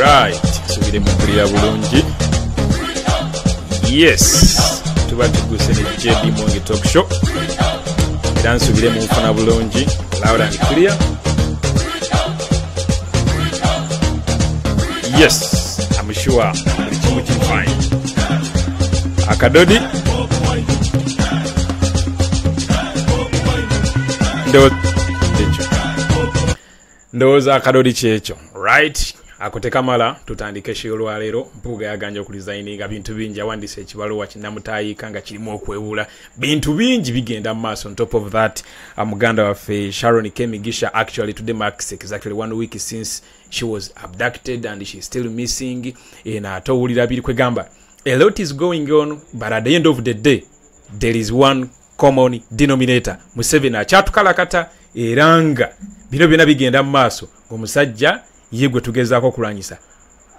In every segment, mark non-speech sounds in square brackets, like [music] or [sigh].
right nsubire mukulira bulungi yes tuba tuguse ne jd mongi talk show era nsubire munfuna bulungi loud and clear yes I'm sure buli kimu kiri akadodi ndowooza akadodi kyekyo right ako tekamala tutandike shi olwaleero mpuuga yaganja okulizayininga bintu bingi awandisa ekibaluwa kinamutayiika nga kirimu okwewula. Bintu bingi bigenda mu maaso on top of that. Uh, muganda waffe sharon kemigisha actually today marks exactly one week since she was abducted and she still missing. Ena ate owulira biri kwegamba a lot is going on but at the end of the day there is one common denominator. Museveni akyatukalakata era nga bino byonna bigenda mu maaso. Ng'omusajja ye gwe tugezaako okulwanyisa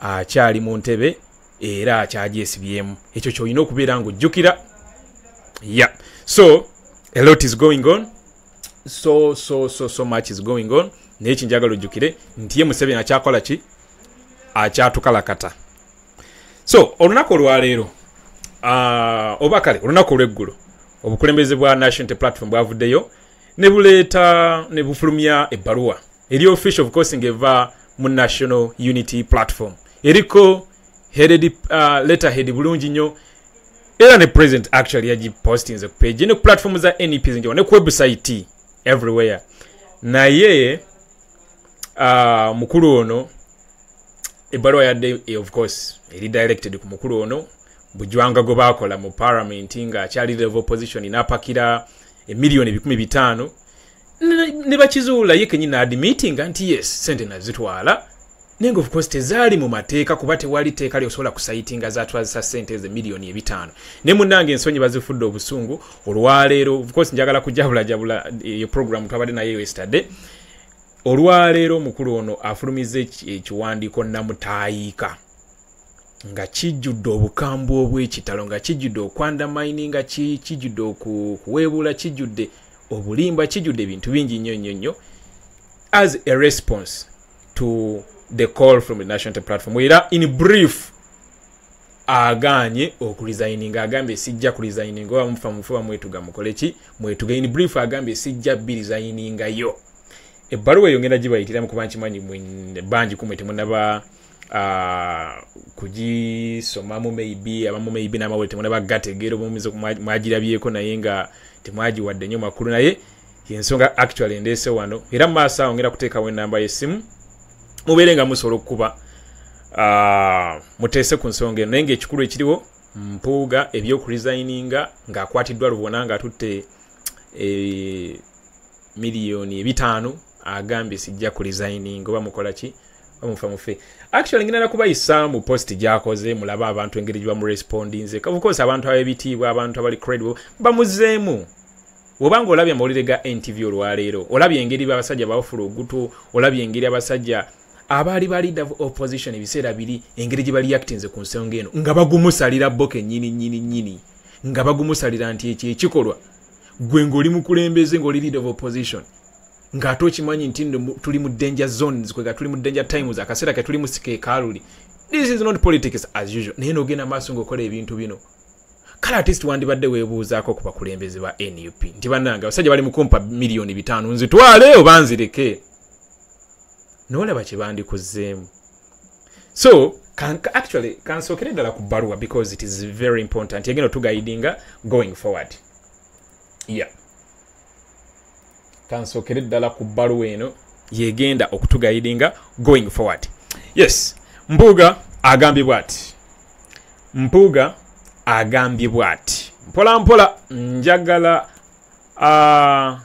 akyali mu ntebe era akyagyesibyemu ekyo kyolina okubeera ngaojjukira ya. So a lot is going on. So so so so much is going on. Naye kinjagala ojjukire nti ye museveni akyakola ki? Akyatukalakata so olunaku olwaleero uh, oba kale olunaku olweggulo obukulembeze bwa national platform bwavuddeyo ne buleeta ne bufulumya ebbaluwa. Eri official of course ngeva mu national unity platform. Eriko headed uh, letterhead bulungi nnyo. Era ne president actually yagipostinze ku page ne ku platform za nep zinjawa ne ku website everywhere. Naye uh, mukulu ono ebbaluwa yadde of course eri directed ku mukulu ono. Bujwanga gwe bakola mu parliament nga akyali level opposition napakira emiliyoni ebikumi bitaano ne- bakizuula ye kenyini admittinga nti yes sente nazitwala naye nga of course tezaali mu mateeka kuba tewali teeka lyosobola kusayitinga zatwazisa sente ezo emiliyoni ebitaano. Ne munnange ensonyi bazifudde obusungu olwaleero of course njagala kujabulajabula eyo program twabadde naye yesterday. Olwaleero omukulu ono afulumiza eki- ekiwandiiko namutayiika nga kijjudde obukambwe obw'ekitalo nga kijjudde okwandamaini nga ki- kijjudde oku- okuweebuula kijjudde obulimba kijjudde ebintu bingi nnyo nnyo nnyo as a response to the call from the national platform. Era in brief aganye okuresigninga agambye sijja kuresigninga oba mufa mufe bamwetuga mukole ki? Mwetuga in brief agambye sijja biresigningayo ebbaluwa eyo ngenda gibayitiramu kuba nkimanyi bangi kumwe temunaba uh, kugisomamu maybe abamu maybe n'amawulire temunaba gategeera obumizo mwagirabyeko naye nga temwagiwadde nnyo makulu naye yensonga actually endeese wano. Era mu maaso awo ngenda kuteekawo enamba y'essimu mubeere nga musobola okukuba muteese ku nsonga eno. Naye ngaekikulu ekiriwo mpuuga ebyokuresigninga ng'akwatiddwa lubona nga atutte e, miliyoni ebitaano agambye sijja kuresigninga oba mukola ki bamufa mufe. Actually ngenda nakubayisa mu post gyakoze mulabe abantu engeri gye bamurespondinze. Of course abantu ab'ebitiibwa abantu abali credible bamuzeemu. Bwobanga olabye amawulire ga ntv olwaleero olabye engeri abasajja bafula ogutu olabye engeri abasajja abaali ba leader of opposition ebiseera biri engeri gye baliactinze ku nsonga eno nga bagumusalira bo kennyini nyini nyini nga bagumusalira nti ekyo ekikolwa. Gwe ng'oli mukulembeze ng'oli leader of opposition ng'ate okimanyi nti tuli mu danger zones kwega tuli mu danger times akaseera ke tuli mu sikeekaaluli this is not politics as usual. Naye n'ogenda maaso ng'okola ebintu bino. Kale atist wandibadde weebuuzaako ku bakulembeze ba nup nti bannange abasajja bali mukumpa miliyoni bitaano nzitwale oba nzireke. Noolaba kye bandikuzeemu so ka- actually kansookere ddala ku bbaluwa because it is very important. Yegenda otugaidinga going forward. Yeah kansookere ddala ku bbaluwa eno yegenda okutugayidinga going forward. Yes mpuuga agambye bw'ati mpuuga agambye bw'ati mpola mpola njagala uh,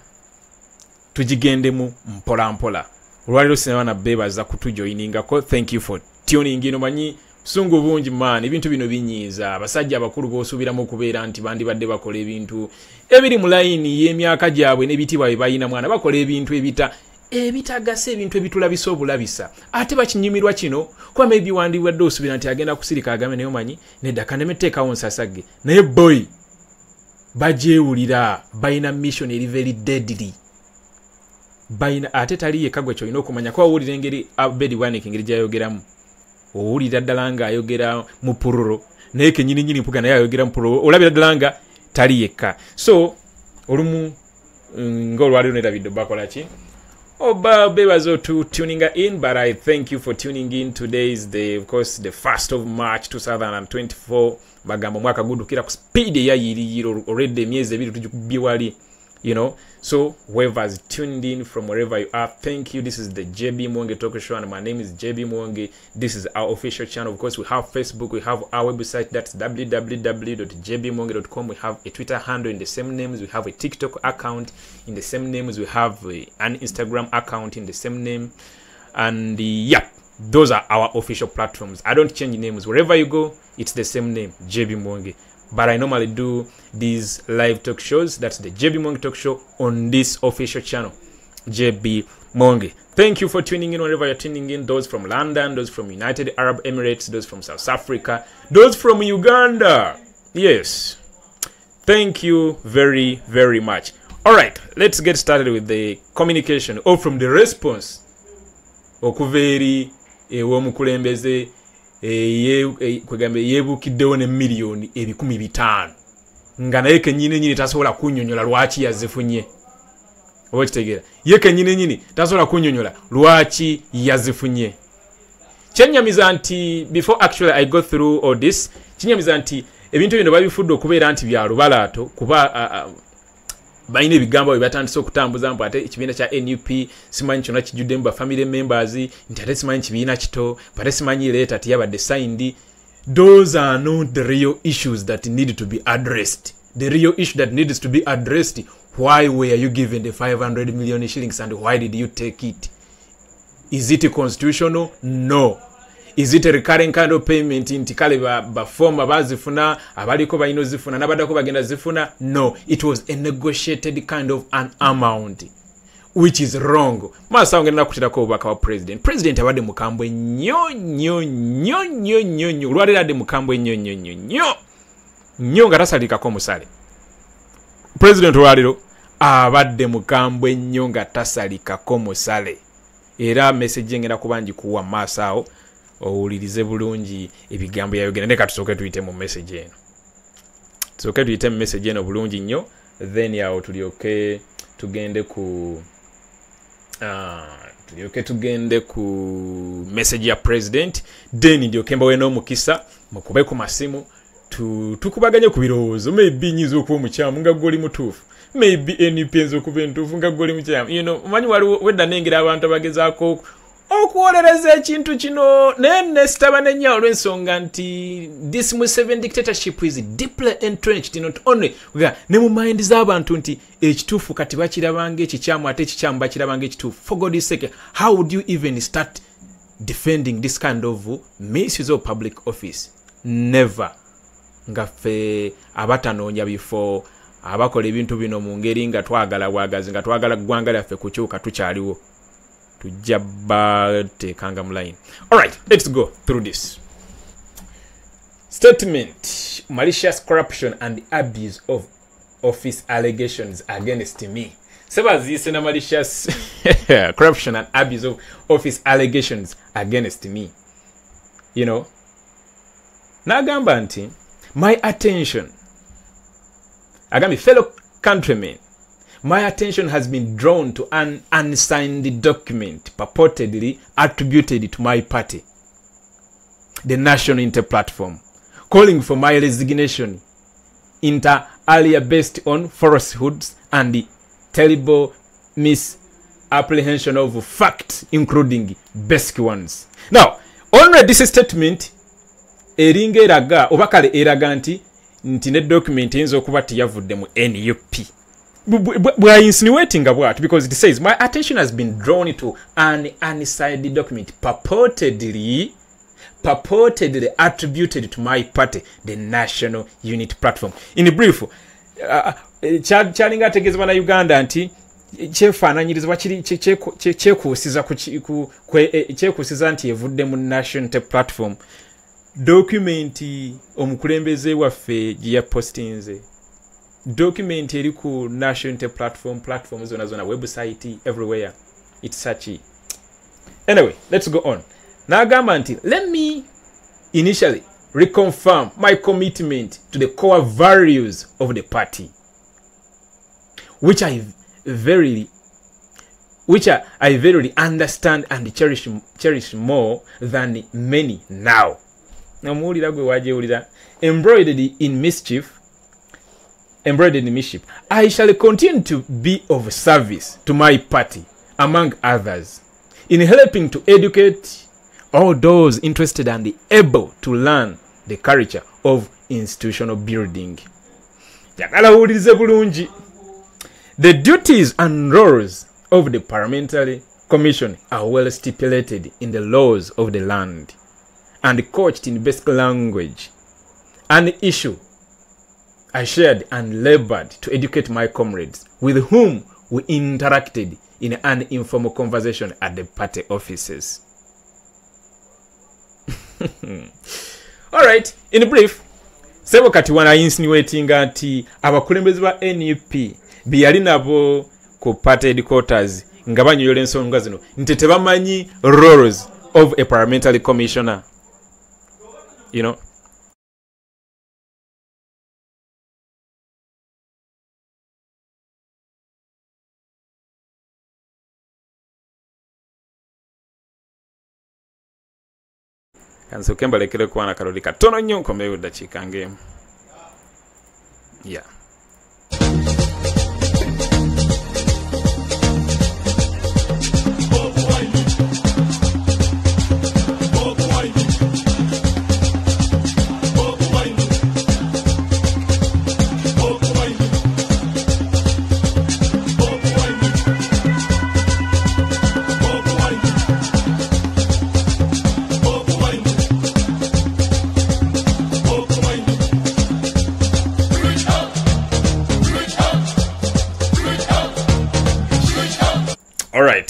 tugigendemu mpola mpola. Olwaliro sinabana bebaza kutujoyiningako thank you for tuning ino manyi busungu bungi maani ebintu bino binyiiza. Abasajja abakulu bosuubiramu okubeera nti bandibadde bakola ebintu ebiri mu layini y'emyaka gyabwe n'ebitiibwa bye balina mwana bakola ebintu ebita ebitagasa ebintu ebitulabisa obulabisa. Ate bakinyumirwa kino kuba maybe wandibadde osuubira nti agenda kusirika agambe naye omanyi nedda kanemeteekawo nsasagge. Naye boy bagyewulira balina mission eri very deadly. Balina ate tali yekka gwe kyolina okumanya kuba wulira engeri abedi wanik engeri gyayogeramu? Owulira ddala ng'ayogera mu pururo naye kenyininyini mpuga naye ayogera mu pururo olabira ddala nga tali yekka. So olumu ngaolwaliro ng'olwaliro nerabidde bakola ki? Oba bebazo to tuning in but i thank you for tuning in. Today is the of course the 1st of march 2024 bagamba omwaka guddukira ku speed eyayiriyira olwedde emyezi ebiri tugikubye you know so whoever's tuned in from wherever you are thank you. This is the jb mwonge talk show and my name is jb mwonge this is our official channel. Of course we have facebook we have our website that's www.jbmwonge.com we have a twitter handle in the same names we have a tiktok account in the same names we have uh, an instagram account in the same name. And uh, yeah those are our official platforms. I don't change names. Wherever you go it's the same name jb mwonge but I normally do these live talk shows. That's the JB Monge Talk Show on this official channel, JB Monge. Thank you for tuning in wherever you're tuning in. Those from London, those from United Arab Emirates, those from South Africa, those from Uganda. Yes. Thank you very, very much. All right, let's get started with the communication or from the response. Okuveri ew'omukulembeze kwegamba yeebukiddewo ne miliyoni ebikumi bitaano. Nga naye kenyini nyini tasobola kunyonyola lwaki yazifunye oba kitegeera? Ye kenyini nyini tasobola kunyonyola lwaki yazifunye kyenyamiza nti before actually i go through all this kinyamiza nti ebintu bino babifudde okubeera nti bya lubalaato kuba balina ebigambo bye batandise okutambuza mbu ate ekibiina kya nup simanyi kyonna kijjuddemu bafamily members nti ate simanyi kibiina kito ate simanyi leeta tiyabadde signed. Those are not the real issues that need to be addressed. The real issue that needs to be addressed why were you given the 500 million shillings and why did you take it? Is it constitutional? No is it a recurring kind of payment? Nti kale bafoma ba bazifuna abaliko balina ozifuna nabaddako bagenda zifuna? No. It was a negotiated kind of an amount which is wrong. Maaso awo ngenda nakutirako obubaka bwa president. President abadde mukambwe nnyo nnyo nnyo nnyo nnyo nnyo. Olwaliro adde mukambwe nnyo nnyo nnyo nnyo. Nnyo nga tasalikako omusale. President olwaliro abadde mukambwe nnyo nga tasalikako musale era message engenda kuba ngikuwa mu maaso awo owulirize bulungi ebigambo yayogera ndeka tusooke tuyite mu message eno. Tusooke tuyite mu message eno bulungi nnyo then awo tulyoke tugende ku uh, tulyoke tugende ku message ya president. Then ndyoke mbawe n'omukisa mukube ku masimu. Tukubaganye ku birowoozo. Maybe nyinza okuba omukyamu nga gwoli mutuufu. Maybe nup enza okuba entuufu nga gwoli mukyamu. You know omanyi waliwo wedda nengera abantu abagezaako okuwolereza ekintu kino naye nesitaba nenya olw'ensonga nti this museveni dictatorship is deeply entrenched not only ne mu mind z'abantu nti ekituufu kati bakirabanga ekikyamu ate ekikyamu bakirabanga ekituufu for god sake how would you even start defending this kind of misuse of public office? Never. Nga ffe abatanoonya bifo abakola ebintu bino mu ngeri nga twagala bwagazi nga twagala ggwanga lyaffe kukyuka tukyaliwo tujja bateekanga mu line. Alright let's go through this. Statement. Malicious corruption and abuse of office allegations against me. Sebaziise na malicious [laughs] corruption and abuse of office allegations against me. You know? N'agamba nti my attention. Agambye fellow countrymen my attention has been drawn to an unsigned document purportedly attributed to my party, the National Inter Platform, calling for my resignation, inter alia based on falsehoods and the terrible misapprehension of facts, including basic ones. Now, only this statement eringa eraga oba kale eraga nti nti ne document eyinza okuba teyavudde mu nup bwainsinuating bwat because it says my attention has been drawn to an unsigned document purportedly purportedly attributed to my party the national unit platform. In brief kyalinga uh, ategeezebwa na uganda nti kyefaananyirizibwa kyekuusiza kyekuusiza nti evudde mu national platform. Dokumenti omukulembeze waffe gye yapostinze document eri ku national inter platform platform zona zona website everywhere. It's such anyway let's go on. N'agamba nti let me initially reconfirm my commitment to the core values of the party which i verily which I, I verily understand and cherish, cherish more than many now. Namuwulira gwe wajewulira embroidered in mischief embroidered in mischief. I shall continue to be of service to my party among others in helping to educate all those interested and able to learn the culture of institutional building. The duties and roles of the parliamentary commission are well stipulated in the laws of the land and coached in basic language. An issue i shared and labored to educate my comrades with whom we interacted in an informal conversation at the party offices. [laughs] Alright in brief sebo kati wana insinuatinga nti abakulembeze ba nup beyali nabo ku party headquarters nga banyoyola ensonga zino. Nti tebamanyi roles of a parliamentary commissioner. You know kansooke mbalekere okubana kaloli katono nnyo nkomeyo ddakiika ng'emu ya yeah.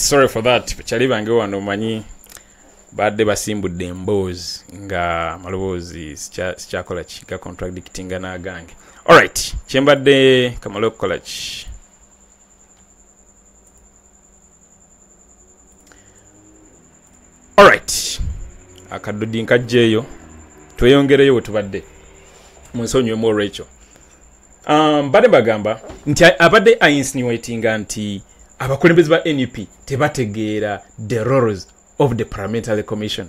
Sorry for that. Kyali bange wano omanyi badde basimbudde emboozi nga maloboozi sikyakola ki? Ga contradictinga n'agange alright kyembadde kamale okukola ki alright akadodi nkajjeeyo tweyongereyo we tubadde. Munsonyiwemu olwekyo. Um, badde bagamba nti abadde ainsinuatinga nti abakulembeze ba nup tebategeera the roles of the parliamentary commission.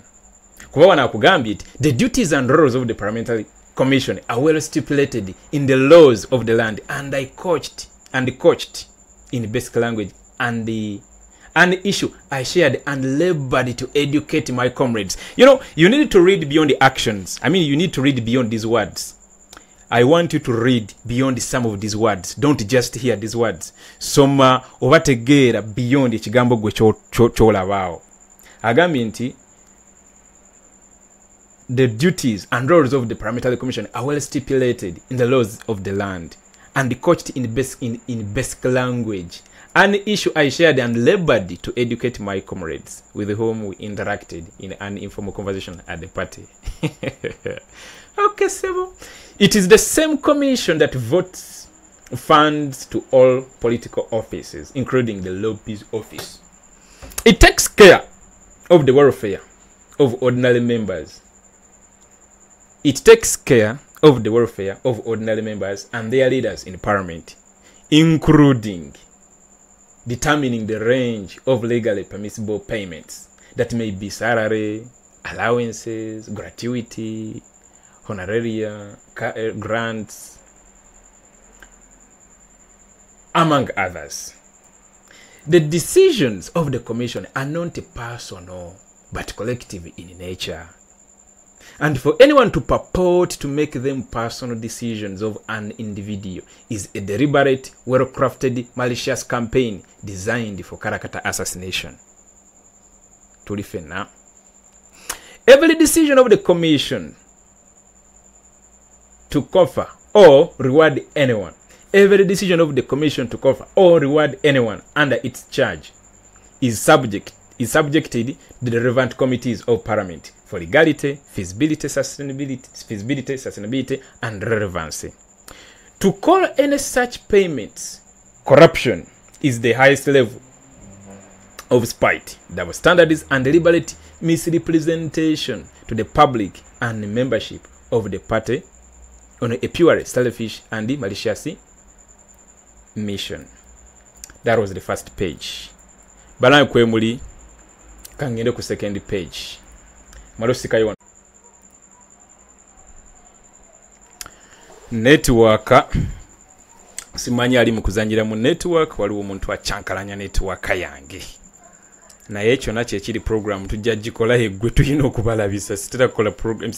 Kuba wanakugambye ti the duties and roles of the parliamentary commission are well stipulated in the laws of the land and i coached and coached in basic language and the an issue i shared and labored to educate my comrades. You know you need to read beyond the actions. I mean you need to read beyond these words I want you to read beyond some of these words. Don't just hear these words. Soma oba beyond ekigambo gwe kyolabaawo. Agambye nti the duties and roles of the parliamentary commission are well stipulated in the laws of the land and coached in basic, in, in basic language. An issue I shared and labored to educate my comrades with whom we interacted in an informal conversation at the party. [laughs] okay, Sebo. It is the same commission that votes funds to all political offices, including the lobby's office. It takes care of the welfare of ordinary members. It takes care of the welfare of ordinary members and their leaders in parliament, including determining the range of legally permissible payments that may be salary, allowances, gratuity, honoraria, eh, grants, among others. The decisions of the Commission are not personal but collective in nature. And for anyone to purport to make them personal decisions of an individual is a deliberate, well crafted, malicious campaign designed for character assassination. Tulifena. Every decision of the Commission to confer or reward anyone. Every decision of the commission to confer or reward anyone under its charge is subject is subjected to the relevant committees of parliament for legality, feasibility, sustainability, feasibility, sustainability, and relevancy. To call any such payments corruption is the highest level of spite, double standards, and deliberate misrepresentation to the public and membership of the party on a purely selfish and malicious mission. That was the first page. Banaye kwemuli kangende ku second page. Malosikayo wano. Network simanyi ali mu kuzanyira mu network waliwo omuntu acyankalanya network yange naye kyonna kyekiri program tujja gikola eggwe tulina okubalabisa. Sitera kukola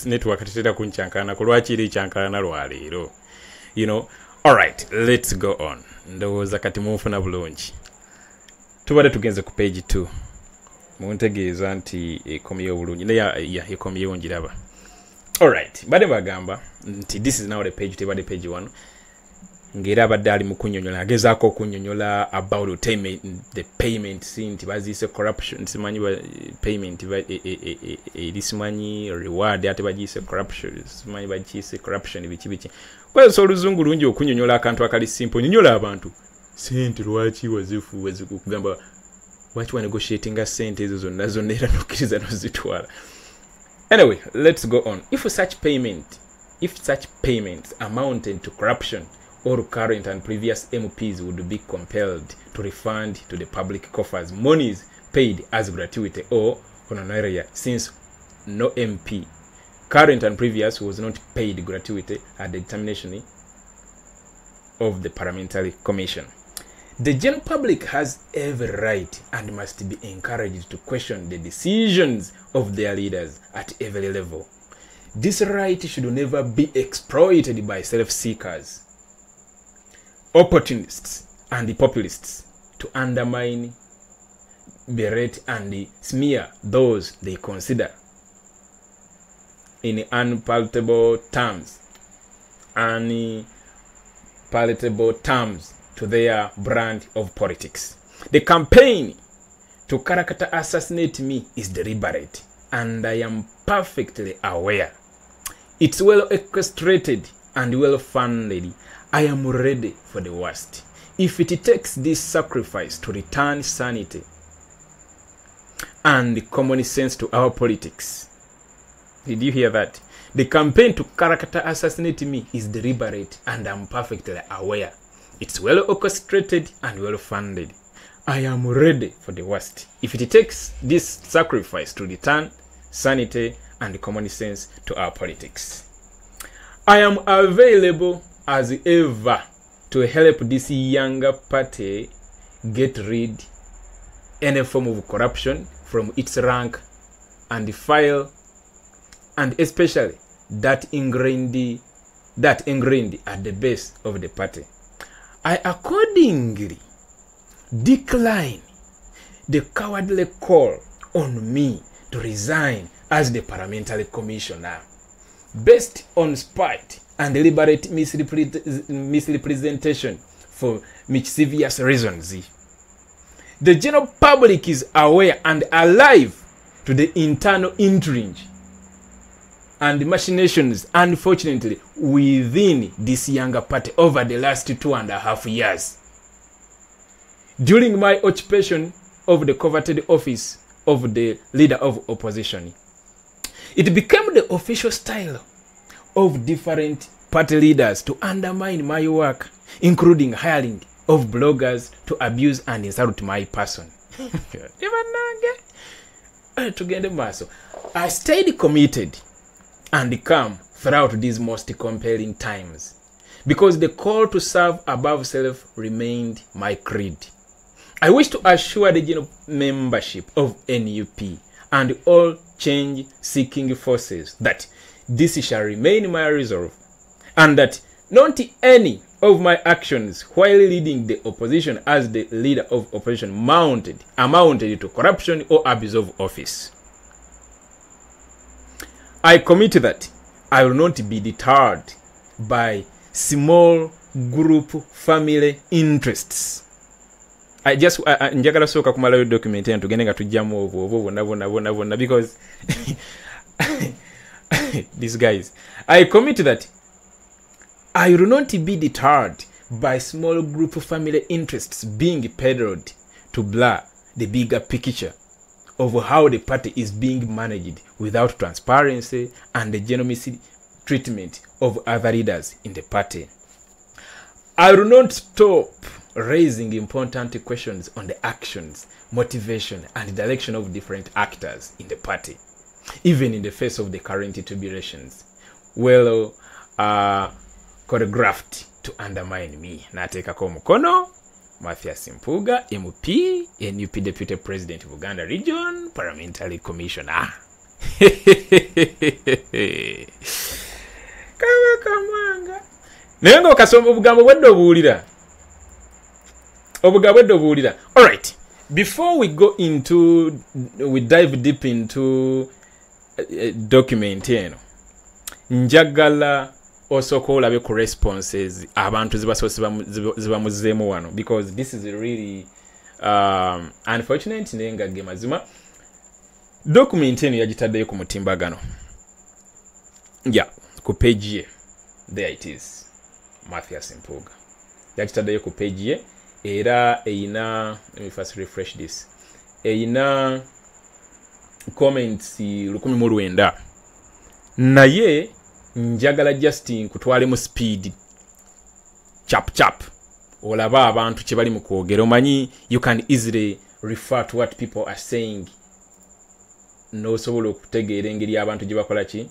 network tetera kunkyankalana ku lwakiri kyankalana lwaleero you know? Alright lets go on. Ndowooza kati munfuna bulungi. Tubadde tugenze ku page 2 muntegeeza nti ekomyewo bulungi naye ekomyewo ngiraba alright badde bagamba nti this is now the page tebadde page 1 ng'era abadde ali mu kunyonyola agezaako okunyonyola about the payment si nti baziise corruption simanyi payment eri e, e, e, simanyi reward ate bagiise corruption simanyi bagiise corruption biki biki. Kwesa oluzungu lungi okunyonyola akantu akali simple nyonyola abantu. Sente lwaki wazifu zikugamba lwaki wanegotiatinga sente ezo zonna zonna era nokkiriza nozitwala? Anyway let's go on. If such payment if such payments amounted to corruption all current and previous MPs would be compelled to refund to the public coffers monies paid as gratuity or honoraria since no MP, current and previous, was not paid gratuity at the determination of the Parliamentary Commission. The general public has every right and must be encouraged to question the decisions of their leaders at every level. This right should never be exploited by self-seekers opportunists and the populists to undermine, berate, and smear those they consider in unpalatable terms, unpalatable terms to their brand of politics. The campaign to character assassinate me is deliberate, and I am perfectly aware. It's well orchestrated and well funded I am ready for the worst. If it takes this sacrifice to return sanity and common sense to our politics. Did you hear that? The campaign to character assassinate me is deliberate and I'm perfectly aware. It's well orchestrated and well funded. I am ready for the worst. If it takes this sacrifice to return sanity and common sense to our politics. I am available as ever to help this younger party get rid any form of corruption from its rank and file. And especially that ingrained that ingrained at the base of the party. I accordingly decline the cowardly call on me to resign as the parliamentary commissioner based on spite and deliberate misrepresentation for mischievous reasons. The general public is aware and alive to the internal intrigue and machinations, unfortunately, within this younger party over the last two and a half years. During my occupation of the coveted office of the leader of opposition, it became the official style of different party leaders to undermine my work, including hiring of bloggers to abuse and insult my person. [laughs] Eh, tugende maaso i stayed committed and calm throughout these most compelling times because the call to serve above self remained my creed. I wish to assure the general membership of nup and all change seeking forces that this shall remain my resolve, and that not any of my actions while leading the opposition as the leader of opposition mounted amounted to corruption or abuse of office. I commit that I will not be deterred by small group family interests. Just njagala sooka kumalayo document eno tugende nga tujjamu obwo obwo bwonna because [laughs] [laughs] these guys. I commit that I will not be deterred by small group of family interests being peddled to blur the bigger picture of how the party is being managed without transparency and the genuine treatment of other leaders in the party. I will not stop raising important questions on the actions, motivation, and direction of different actors in the party, even in the face of the current tribulations. Well, uh, choreographed to undermine me. Nateekako omukono Mathias Mpuga, MP, NUP Deputy President of Uganda Region, Parliamentary Commissioner. [laughs] kama kamanga naye ngaokasoma obugambo bwedde obuwulira obugambo bwedde obuwulira before we go into we dive deep into document eno. Njagala osooka olabe ku responses abantu zibasoose zibamuzeemu wano. Because this is really um, unfortunate naye nga ge mazima document eno yagitaddeyo ku mutimbagano. Ya yeah, ku page ye. There it is. Mathias mpuga yagitaddeyo ku page ye. Era eyina let me first refresh this. Eyina comments lukumi mu lwenda. Naye njagala justin kutwalemu speed. Chap chap. Olaba abantu kye bali mu kwogera. Omanyi you can easily refer to what people are saying. N'osobola okutegeera engeri abantu gye bakola ki?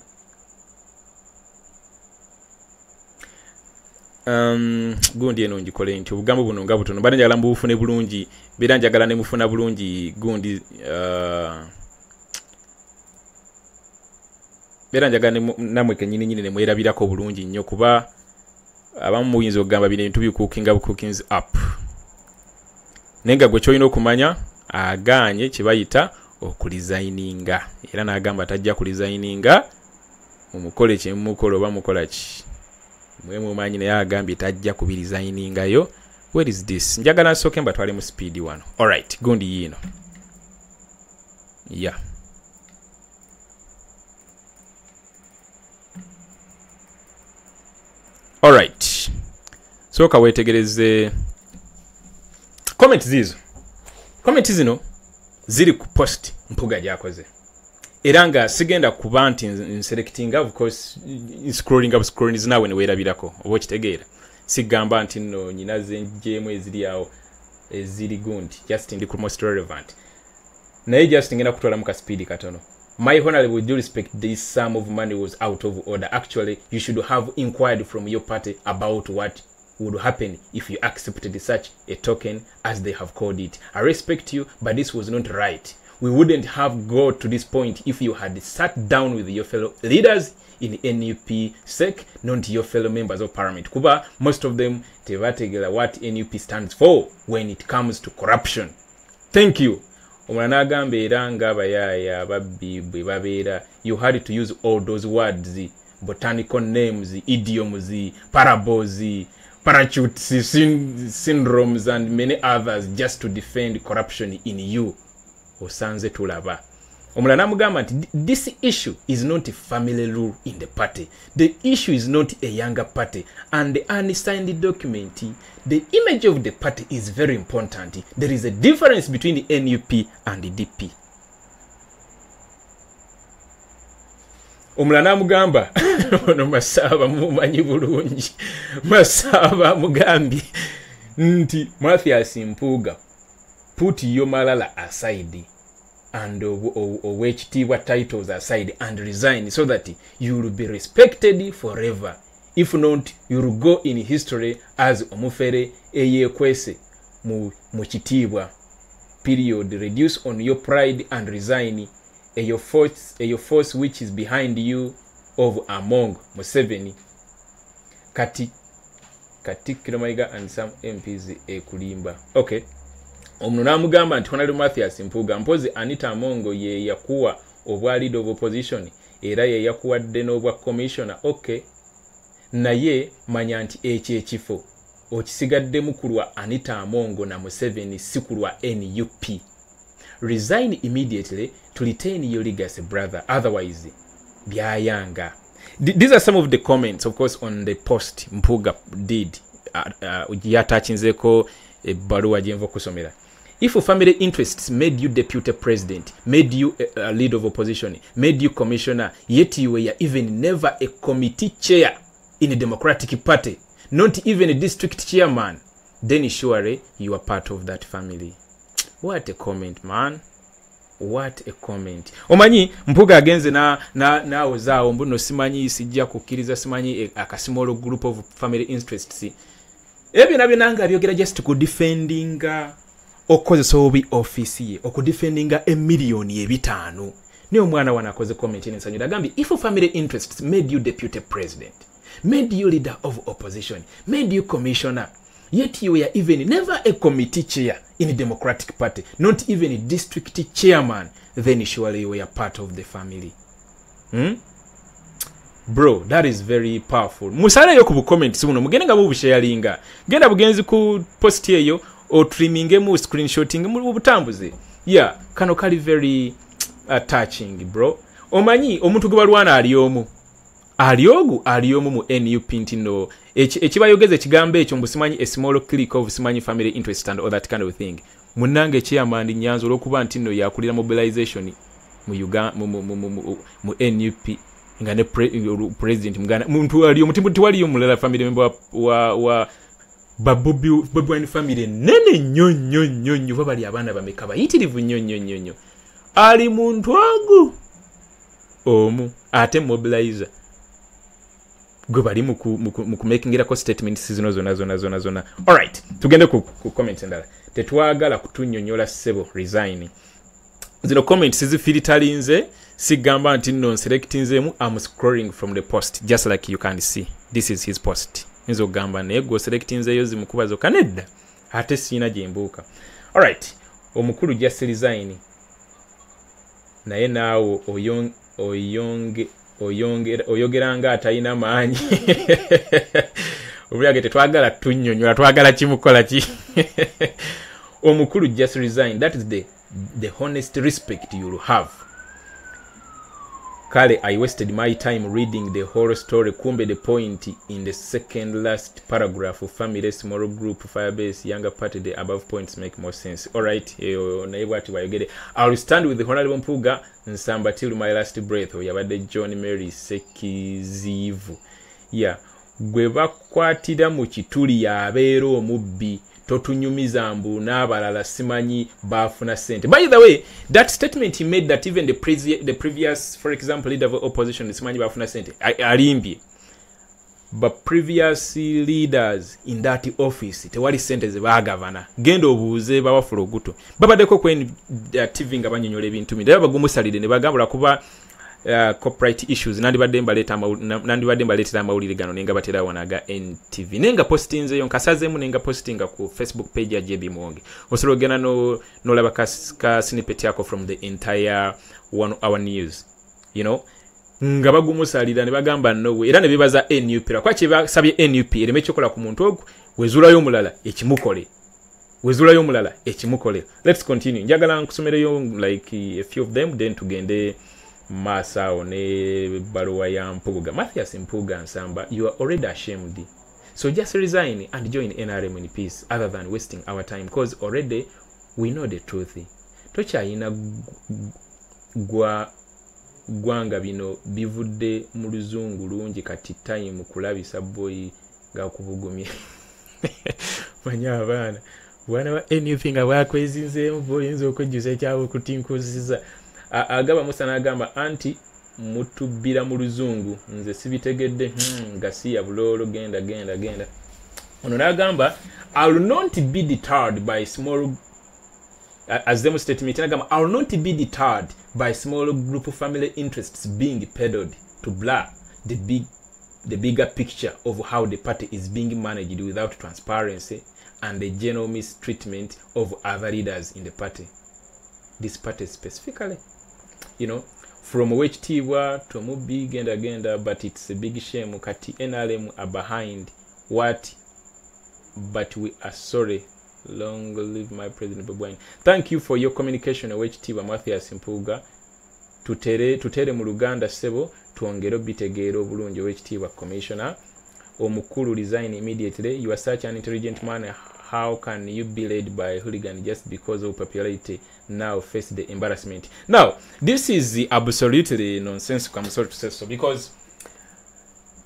Um, gundi eno njikole nti obugambo buno nga butono. Bada njagala mbubufune bulungi beera njagala nemufuna bulungi gundi uh, beera njagala namwe kenyini nyini nemwerabirako bulungi nnyo kuba abamu muyinza okugamba bino ebintu bikuukinga bucookings up naye nga gwe kyolina okumanya aganye kyebayita okulizayininga era n'agamba tajja kulizayininga mumukole kyemumukola oba mukola ki? Mwe mumanyi naye agambye tajja kubirizayiningayo where is this? Njagala nsooke mbatwale mu speedi wano. Alright gundi yiino. Ya. yeah. Alright sooka weetegereze. Comment ziizo. Comment zino ziri ku post mpuga gyakoze. Era nga sigenda kuba nti nselectinga of course scrolling up scrolling zinaawe neweerabirako oba okitegeera. Sigamba nti nno nyina zenjeemu eziri awo eziri gundi. Just ndi ku most relevant. Naye just ngenda kutwala mu kaspeedi katono my honorable due respect this sum of money was out of order. Actually you should have inquired from your party about what would happen if you accepted such a token as they have called it. I respect you but this was not right. We wouldn't have got to this point if you had sat down with your fellow leaders in nup sec not your fellow members of parliament. Kuba most of them tebategera what nup stands for when it comes to corruption. Thank you omulala n'agamba era ng'abayaaya ababbi bwe babeera you had to use all those words botanical names idioms parables parachutes syn syndromes and many others just to defend corruption in you. Osanze tulaba omulala namugamba nti this issue is not a family rule in the party. The issue is not a younger party. And the unsigned document. The image of the party is very important. There is a difference between the nup and the dp omulala namugamba [laughs] ono masaaba mumanyi bulungi. Masaaba amugambye nti mathias mpuuga put yo malala aside and owekitiibwa titles aside and resign so that you will be respected forever. If not you will go in history as omufere eyekwese mu kitiibwa. Period. Reduce on your pride and resign. Eyo force, eyo force which is behind you of among museveni. Kati katikkiro mayiga and some mps ekulimba. Okay omuno n'amugamba nti honorable mathias mpuuga mpozi anita amongo ye yakuwa obwa leader of opposition era ye yakuwadde n'obwa commissioner. Okay naye manya nti ekyo ekifo okisigaddemu ku lwa anita amongo na museveni si ku lwa nup resign immediately to retain your legacy brother otherwise byayanga. These are some of the comments of course on the post mpuga did uh, uh, yatakinzeko ebbaluwa gyenva okusomera if family interests made you deputy president made you a, a lead of opposition made you commissioner yet you were even never a committee chair in a democratic party not even a district chairman then surely you are part of that family. What a comment man. What a comment. Omanyi mpuga agenze na na, na mbuno simanyi sijja kukiriza simanyi akasimolo group of family interests. Ebyo nabyo byonna nga byogera just kudefendinga okukozesa obubi ofiisi ye okudefendinga emiliyoni ebitaano. Naye omwana wana akoze comment nensanyula agambye if family interests made you deputy president made you leader of opposition made you commissioner yet you were even never a committee chair in a democratic party not even a district chairman then surely you were part of the family. Hmm? bro that is very powerful. Musaleyo ku bucomments buno mugende nga bubusharinga genda bugenzi ku post eyo otrimingemu screenshoting mu butambuze yeah kano kali very uh, touching bro. Omanyi omuntu gwe balwana ali omu? Ali ogu ali omu mu nup nti no. Ekibayogeza ekigambo ekyo mbusimanyi a small click of simanyi family interest and all that kind of thing. Munange ekyeyamandi nyanza olwokuba nti no yakulira mobilization mu, mu, mu, mu, mu, mu nup nga ne pre, president muganda muntu ali omutimbu tiwaliyo mulala family member wa, wa, wa babobwine family nene nnyo nnyo nnyo nnyo ba bali abaana bameka bayitirivu nnyo nnyo nnyo nnyo ali muntu agu omu ate mobilizer. Gwe bali mukumekingirako statements zino zona zona zona zona. Alright tugende ku, ku comment endala tetwagala kutunyonyola ssebo resign. Zino comments zifilitalinze sigamba nti nno nselectinzeemu am scrolling from the post just like you can see. This is his post nza okugamba naye gwe oselectinzeeyo zimukuba zokka nedda ate siina gyembuuka alright omukulu resign. Naye naawe oyogera nga atalina maanyi. [laughs] Obulage tetwagala tunyonyola twagala kimukola ki? [laughs] Omukulu just resign. That is the, the honest respect youll have kale i wasted my time reading the whole story. Kumbe the point in the second last paragraph. Family small group firebase younger party the above points make more sense. Alright eyo naye bwati bwayogere ill stand with the honorable mpuga nsamba till my last breath. Oyo yabadde john mary sekizivu. Ya gwe bakwatira mu kituli yabeera omubbi totunyumiza mbu n'abalala simanyi bafuna sente by the way that statement he made that even the, the previous for example leader of opposition simanyi bafuna sente alimbye. But previous leaders in that office tewali sente zebagavana genda obuuze babafula oguto babaddeko ku uh, tv nga banyonyola ebintu mi naye bagumusalire ne bagambula kuba uh, copyright issues. Nandibadde mbaleetera amawulire gano nenga batera wanaga ntv nenga postinzeyo nkasazeemu nenga postinga ku facebook page ya jb mwonge osobola ogenda nolaba ka, ka snippet yako from the entire one hour news you know? Nga bagumusalira ne bagamba nowe era ne bebaza nup lwakuba kyebasabye nup ereme ekyokola ku muntu ogwo wezuulayo omulala ekimukole. Wezuulayo omulala ekimukole. Lets continue. Njagala nkusomereyo like a few of them then tugende maaso awo ne baluwa ya mpuga mathias mpuga nsamba you are already ashamed. So just resign and join nrm in peace other than wasting our time because already we know the truth. Tokyayina gwa gwanga bino bivudde mu luzungu lungi kati time kulabisa boyi gakubugumye [laughs] manyi abaana. Bwana wa nup nga bwakwezinzeemu boyinza okwejjusa ekyawe okutinkuziza agaba musa n'agamba anti mutubbira mu luzungu nze sibitegedde hmm, nga si ya buloolo genda genda genda. Ono n'agamba ill not be deterred by small azzemu statement n'agamba ill not be deterred by small group family interests being peddled to blur the big the bigger picture of how the party is being managed without transparency and the general mistreatment of other leaders in the party. This party specifically you know from owekitiibwa tomubbi genda genda but it's a big shame kati nrm are behind what? But we are sorry. Long live my president bobwine thank you for your communication owekitiibwa mathias mpuga. Tutere, tutere mu luganda ssebo twongere obitegeera obulungi owekitiibwa commissioner. Omukulu resign immediately. You are such an intelligent man how can you be led by hooligan just because of popularity? Now face the embarrassment. Now this is absolutely nonsense I'm sorry to say so because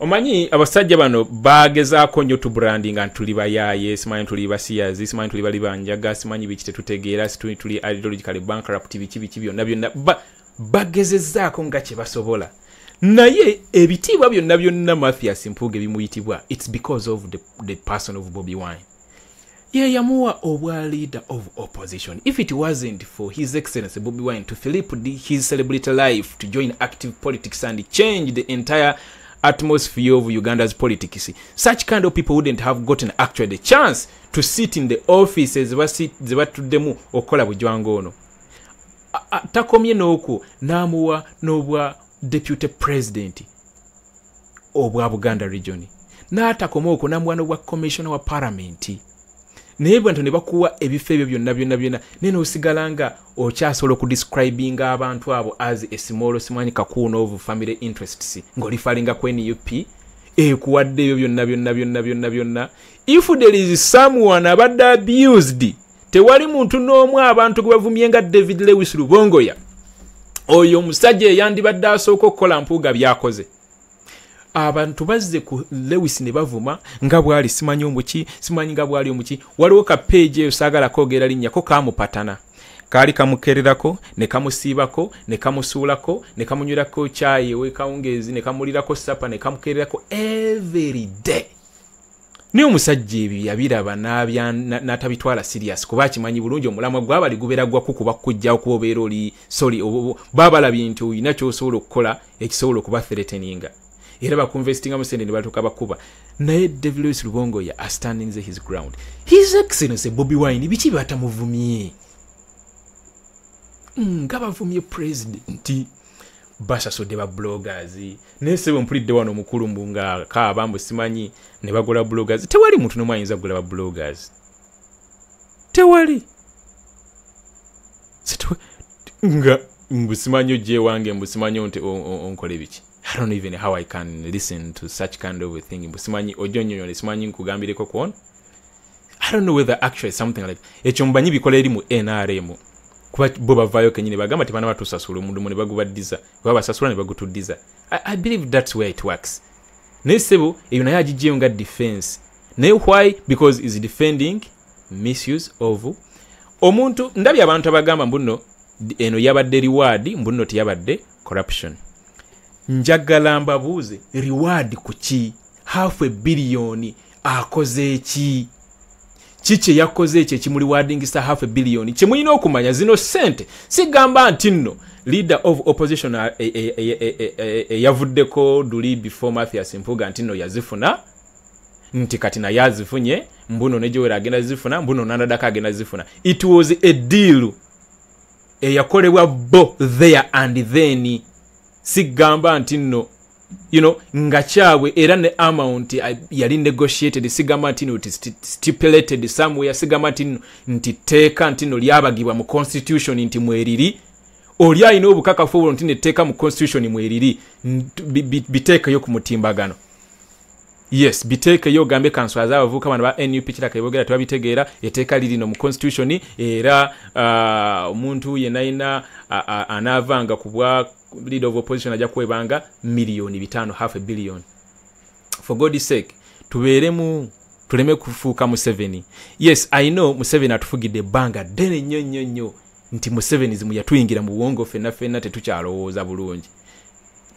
omanyi abasajja bano bagezaako nnyo tubrandinga ntuli bayaaye simanyi tuli basiyazi simanyi tuli bali banjaga simanyi biki tetutegeera tuli ideologically bankrupt biki biki byonna byonna. Bagezezaako nga kye basobola. Naye ebitiibwa byonna byonna mathias mpuuga ebimuyitibwa its because of the, the person of bobby wine ye yamuwa obwa leader of opposition. If it wasn't for his excellency bobby wine to philip his celebrity life to join active politics and change the entire atmosphere of uganda's politics. Such kind of people wouldn't have gotten actually the chance to sit in the offices ze batuddemu okukola bujwango ono. Takomye n'okwo n'amuwa n'obwa deputy president obwa buganda region. N'atakoma okwo n'amuwa n'obwa commissioner wa parliament naye bwanto ne bakuwa ebifo ebyo byonna byonna byonna naye noosigala nga okyasobola okudescribinga abantu abo as esmall simanyi kakuuno of family interests ng'olifalinga ku nup ekuwadde ebyo byonna byonna byonna byonna byonna. If there is someone abadde abused tewali muntu n'omu abantu gwe bavumye nga david lewis lubongoya oyo omusajja eyandibadde asooka okukola mpuuga byakoze abantu bazze ku lewis ne bavuma nga bwali simanyi omuki simanyi nga bwali omuki. Waliwo kapeegi eyo saagala koogera linnyako kamupatana. Kaali kamukererako ne kamusiibako ne kamusuulako ne kamunywirako kyayi ewekawungeezi ne kamulirako sapa ne kamukererako every day. Naye omusajja ebyo yabiraba n'atabitwala sirias kuba akimanyi bulungi omulamwa gwabali gubeera gwakukuba kujja okuba obeera oli sori baabalabye nti olina kyosobola okukola ekisobola okuba threateninga era bakunvestingamu sente ne batuuka bakuba. Naye devilos lubongo ya astandinze his ground. His excellence bobi wine biki batamuvumye? Nga bavumye purezidenti basasudde ba bloggers. Naye sebe mpulidde wano omukulumbu nga kaabambu simanyi ne bagula bloggers. Tewali muntu nomu ayinza kugula ba bloggers. Tewali. Nga mbusimanyi ojja ewange mbusimanyi nti onkole biki I don't even how I can listen to such kind of a thing. Simanyi ojo nyonyo simanyi nkugambireko kwon. I don't know whether actually something like ekyo mbanyi bikola eri mu NRM. Kuba bo bavaayo kenyini bagamba tebana batusasula omudumu ne bagubaddiza oba basasula ne bagutuddiza. I believe that's where it works. Naye sebo eyo naye agijjeyo nga defense. Naye why? Because is defending misuse of omuntu ndabye abantu abagamba mbuno eno yabadde reward mbuno teyabadde corruption. Njagala mbabuuze reward ku ki? Half ebiliyoni akoze eki ki kye yakoze ekyo ekimuliwadingisa half ebiliyoni kyemulina okumanya zino sente sigamba nti nno leader of opposition eyavuddeko duli before mathias mpuga nti nno yazifuna nti kati naye azifunye mbuno nejowera agenda zifuna mbuno nandadako agenda zifuna. It was a deal. Eyakolebwa bo there and then sigamba nti nno you know, nga kyabwe era ne amount yali negotiated sigamba nti nno stipulated somewhere sigamba nti nti teeka nti nno lyabagibwa mu constitution nti mweriri. Oli alina obukakafu obwo nti netteeka mu constitution mweriri biteekeyo ku mutimbagano. Yes biteekeyo ogambe kansula z'abavubuka bano ba nup kiraka ebogera tebabitegeera etteeka lirino mu constitution era omuntu uh, yenayina anaavanga ku bwa leader of opposition ajja kwebanga miliyoni bitano half a billion. For god sake tubeeremu tuleme kufuuka museveni yes i know museveni atufugidde ebbanga ddene nnyo nnyo nnyo nti museveni zimu yatuyingira mu buwongo fenna fenna tetukyalowooza bulungi.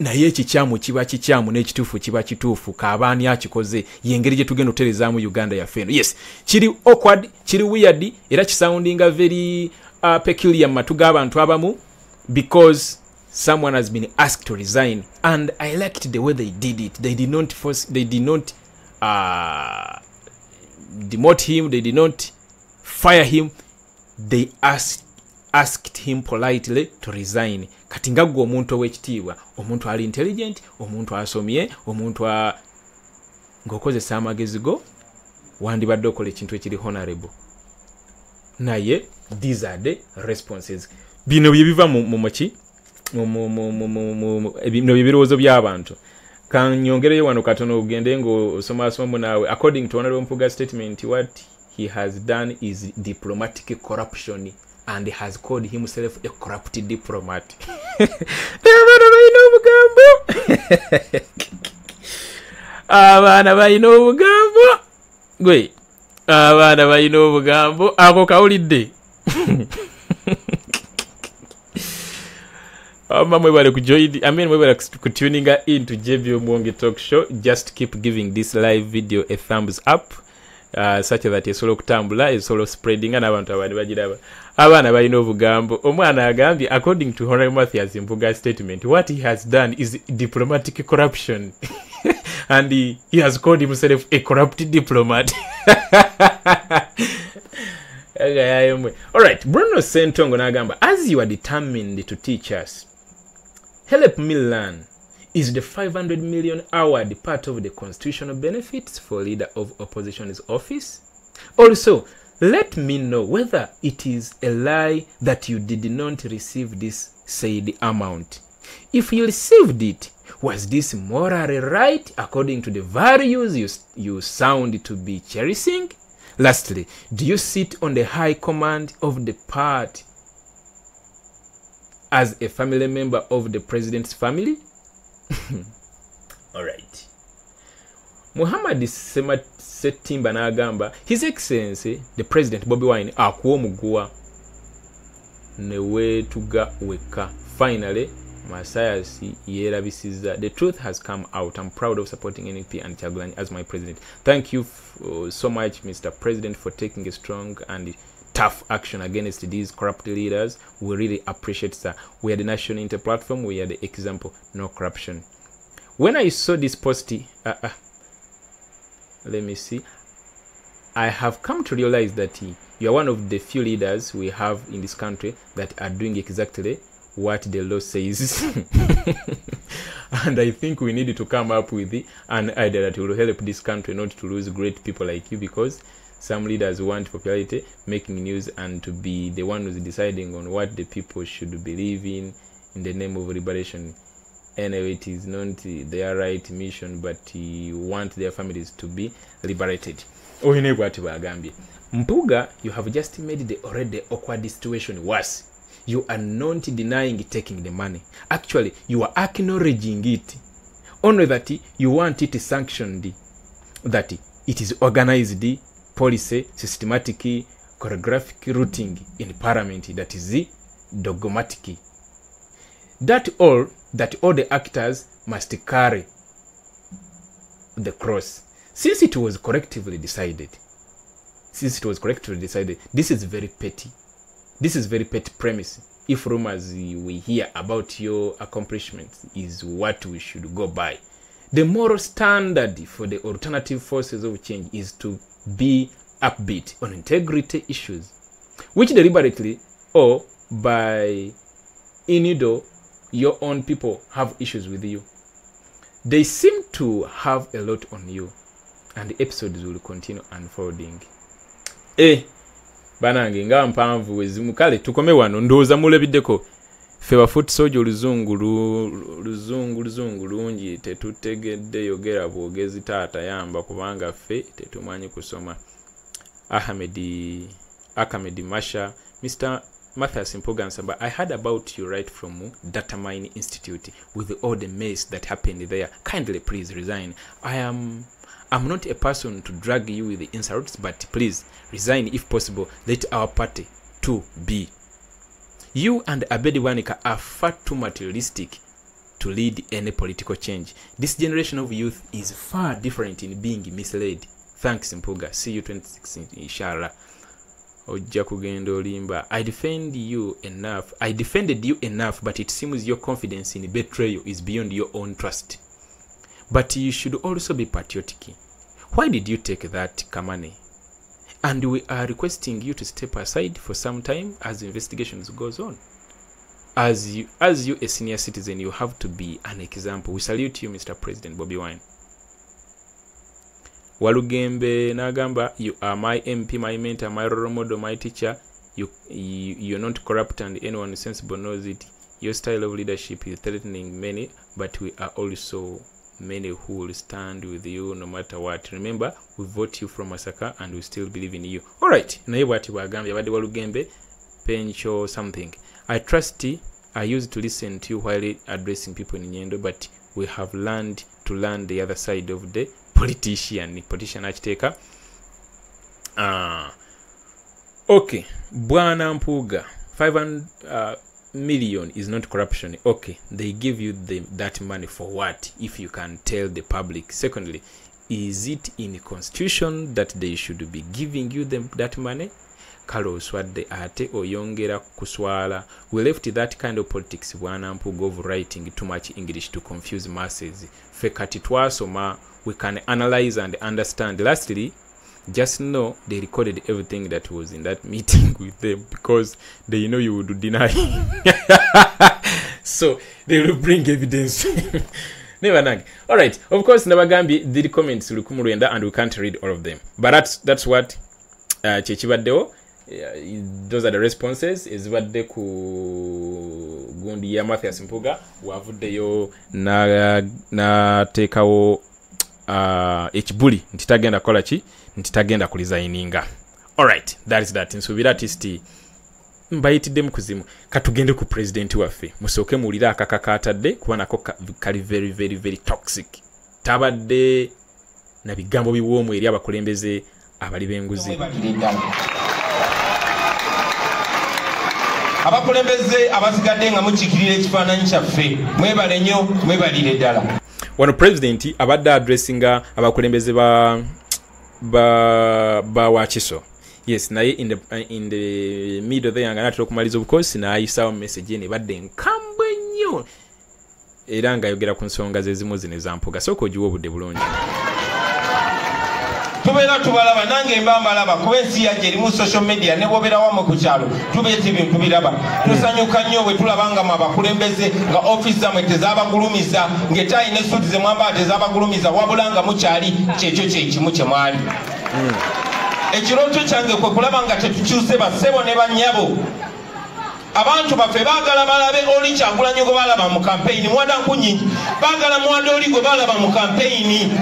Naye ekikyamu kiba kikyamu n'ekituufu kiba kituufu kaabaani akikoze yengeri gye tugenda oterezaamu uganda yaffe eno. Yes kiri awkward kiri weird era kisoundinga very uh, peculiar mu matu g'abantu abamu because someone has been asked to resign and i liked the way they did it. They did not force they did not uh, demote him they did not fire him. They asked, asked him politely to resign. Kati nga gwe omuntu ow'ekitiibwa omuntu ali intelligent omuntu asomye omuntu ng'okozesa amagezi go wandibadde okola ekintu ekiri honorable. Naye these are the responses. Bino bye biva mu muki bino byebirowoozo by'abantu. Kanyongereyo wano katono ogende ngaosomasomamu naawe. According to honorable mpuga statement what he has done is diplomatic corruption and has called himself a corrupt diplomat. Abaana balina obugambo abaana balina obugambo gwe abaana balina obugambo ako kawulidde [laughs] ama mwebale kujoin i mean mwebale kutuninga into jb mwongi talk show. Just keep giving this live video a thumbs up. Uh, such that esobola okutambula esobola spreadinga n'abantu abandi bagiraba abaana balina obugambo. Omwana agambye according to honorable mathias mbuga statement what he has done is diplomatic corruption. [laughs] And he, has called himself a corrupt diplomat. [laughs] Alright bruno sentongo n'agamba as you are determined to teach us help me learn. Is the 500 million award part of the constitutional benefits for leader of opposition's office? Also let me know whether it is a lie that you did not receive this said amount. If you received it was this morally right according to the values you, you sound to be cherishing? Lastly do you sit on the high command of the party as a family member of the president's family? [laughs] All right. Muhammad setimba n'agamba his excellency the president bobi wine akuwa omuguwa. Neweetuga wekka finally masayasi yeerabisizza the truth has come out. I'm proud of supporting np and chagulanyi as my president. Thank you uh, so much mr president for taking a strong and tough action against these corrupt leaders. We really appreciate sir we are the national inter platform. We are the example no corruption. When i saw this post uh, uh, let me see. I have come to realize that you are one of the few leaders we have in this country that are doing exactly what the law says. [laughs] And i think we need to come up with an idea that will help this country not to lose great people like you because some leaders want popularity making news and to be the one who's deciding on what the people should believe in in the name of liberation. Anyway it is not their right mission but want their families to be liberated. Oyine bwagambye mpuga you have just made the already awkward situation worse. You are not denying taking the money. Actually you are acknowledging it. Only that you want it sanctioned that it is organized policy systematic choreographic routing in parliament that is dogmatic. That all that all the actors must carry the cross. Since it was collectively decided since it was collectively decided this is very petty. This is very petty premise. If rumors we hear about your accomplishments is what we should go by the moral standard for the alternative forces of change is to be upbeat on integrity issues which deliberately or by inido your own people have issues with you. They seem to have a lot on you and the episodes will continue unfolding. Eh banange nga mpanvu wezimu kale tukome wano ndowooza mulebiddeko ffe bafuutisoja oluzungu lu- luzungu luzungu lungi tetutegedde yogera bwogezi taata yamba kubanga ffe tetumanyi kusoma ahmed ahmed masha mr Matthias Mpoga Nsamba, I heard about you right from Data Mine Institute with all the mess that happened there. Kindly please resign. I am I'm not a person to drag you with the insults, but please resign if possible. Let our party to be. You and Abedi Wanika are far too materialistic to lead any political change. This generation of youth is far different in being misled. Thanks Mpuga. See you 2016 inshallah. ojja kugenda olimba i defend you enough i defended you enough but it seems your confidence in betrayal is beyond your own trust but you should also be patriotic why did you take that kamane and we are requesting you to step aside for some time as investigations goes on. As you as you a senior citizen you have to be an example. We salute you mr president bobby wine. Walugembe n'agamba you are my mp my mentor my role model my teacher. You, you, you're not corrupt and anyone sensible knows it. Your style of leadership is threatening many but we are also many who will stand with you no matter what. Remember we vote you from masaka and we still believe in you. Alright naye bwati bwagambye abadde walugembe pencho something. I trust i used to listen to you while addressing people in nyendo but we have learned to learn the other side of the politician politician akiteeka uh, okay. Bwana mpuga 500 uh, million is not corruption. Okay they give you the, that money for what? If you can tell the public. Secondly is it in constitution that they should be giving you them, that money? Kale oswadde ate oyongera kuswala. We left that kind of politics bwanampuga of writing too much english to confuse masses. Fe kati twasoma we can analyze and understand. Lastly just know they recorded everything that was in that [laughs] meeting with them because they know you would deny [laughs] so they will bring evidence. [laughs] Nag all right. Of course nabagambye the comments lukumu lwenda and we can't read all of them. But that's, that's what uh, kyekibaddewo those are the responses. Ezibadde ku gundi ya mathias mpuga wavuddeyo nateekawo na uh, ekibuli nti tagenda kukola ki nti tagenda kulizayininga alright that is that. Nsuubira artist mbayitiddemu kuzimu. Katugende ku pulezidenti waffe musooke muwulire akaka katadde kuba nako kali very very very toxic. Tabadde na bigambo biwoomu eri abakulembeze abali b'enguzi. Abakulembeze abasigadde nga mukiikirira ekifaananyi kyaffe mwebale nnyo mwebalire ddala. Wano pulezidenti abadde adressinga abakulembeze ba ba ba wakiso yes naye in the, in the middle there nga natera okumaliza obukosi nayisawo message ne badde nkambwe nnyo. Era ngaayogera ku nsonga zezimu zino ezampuga sooka ogiwa obudde bulungi tubeera tubalaba nange mba mbalaba kuba ensi yajja erimu social media ne bwobeera wamwe ku kyalo tubeeta ebintu biraba. Tusanyuka nnyo bwe tulaba nga mwe abakulembeze nga offisi zammwe tezabagulumiza ngaetayi ne suuti ze mwambala tezabagulumiza wabula nga mukyali kyekyo kyekimu kye mwali. Ekirooto kyange kwe kulaba nga tetukyuse bassebo ne bannyabo abantu baffe baagala balabe oli kyagulanyi gwe balaba mu kampeyini mwada nkunyingi baagala mwada oli gwe balaba mu kampeyini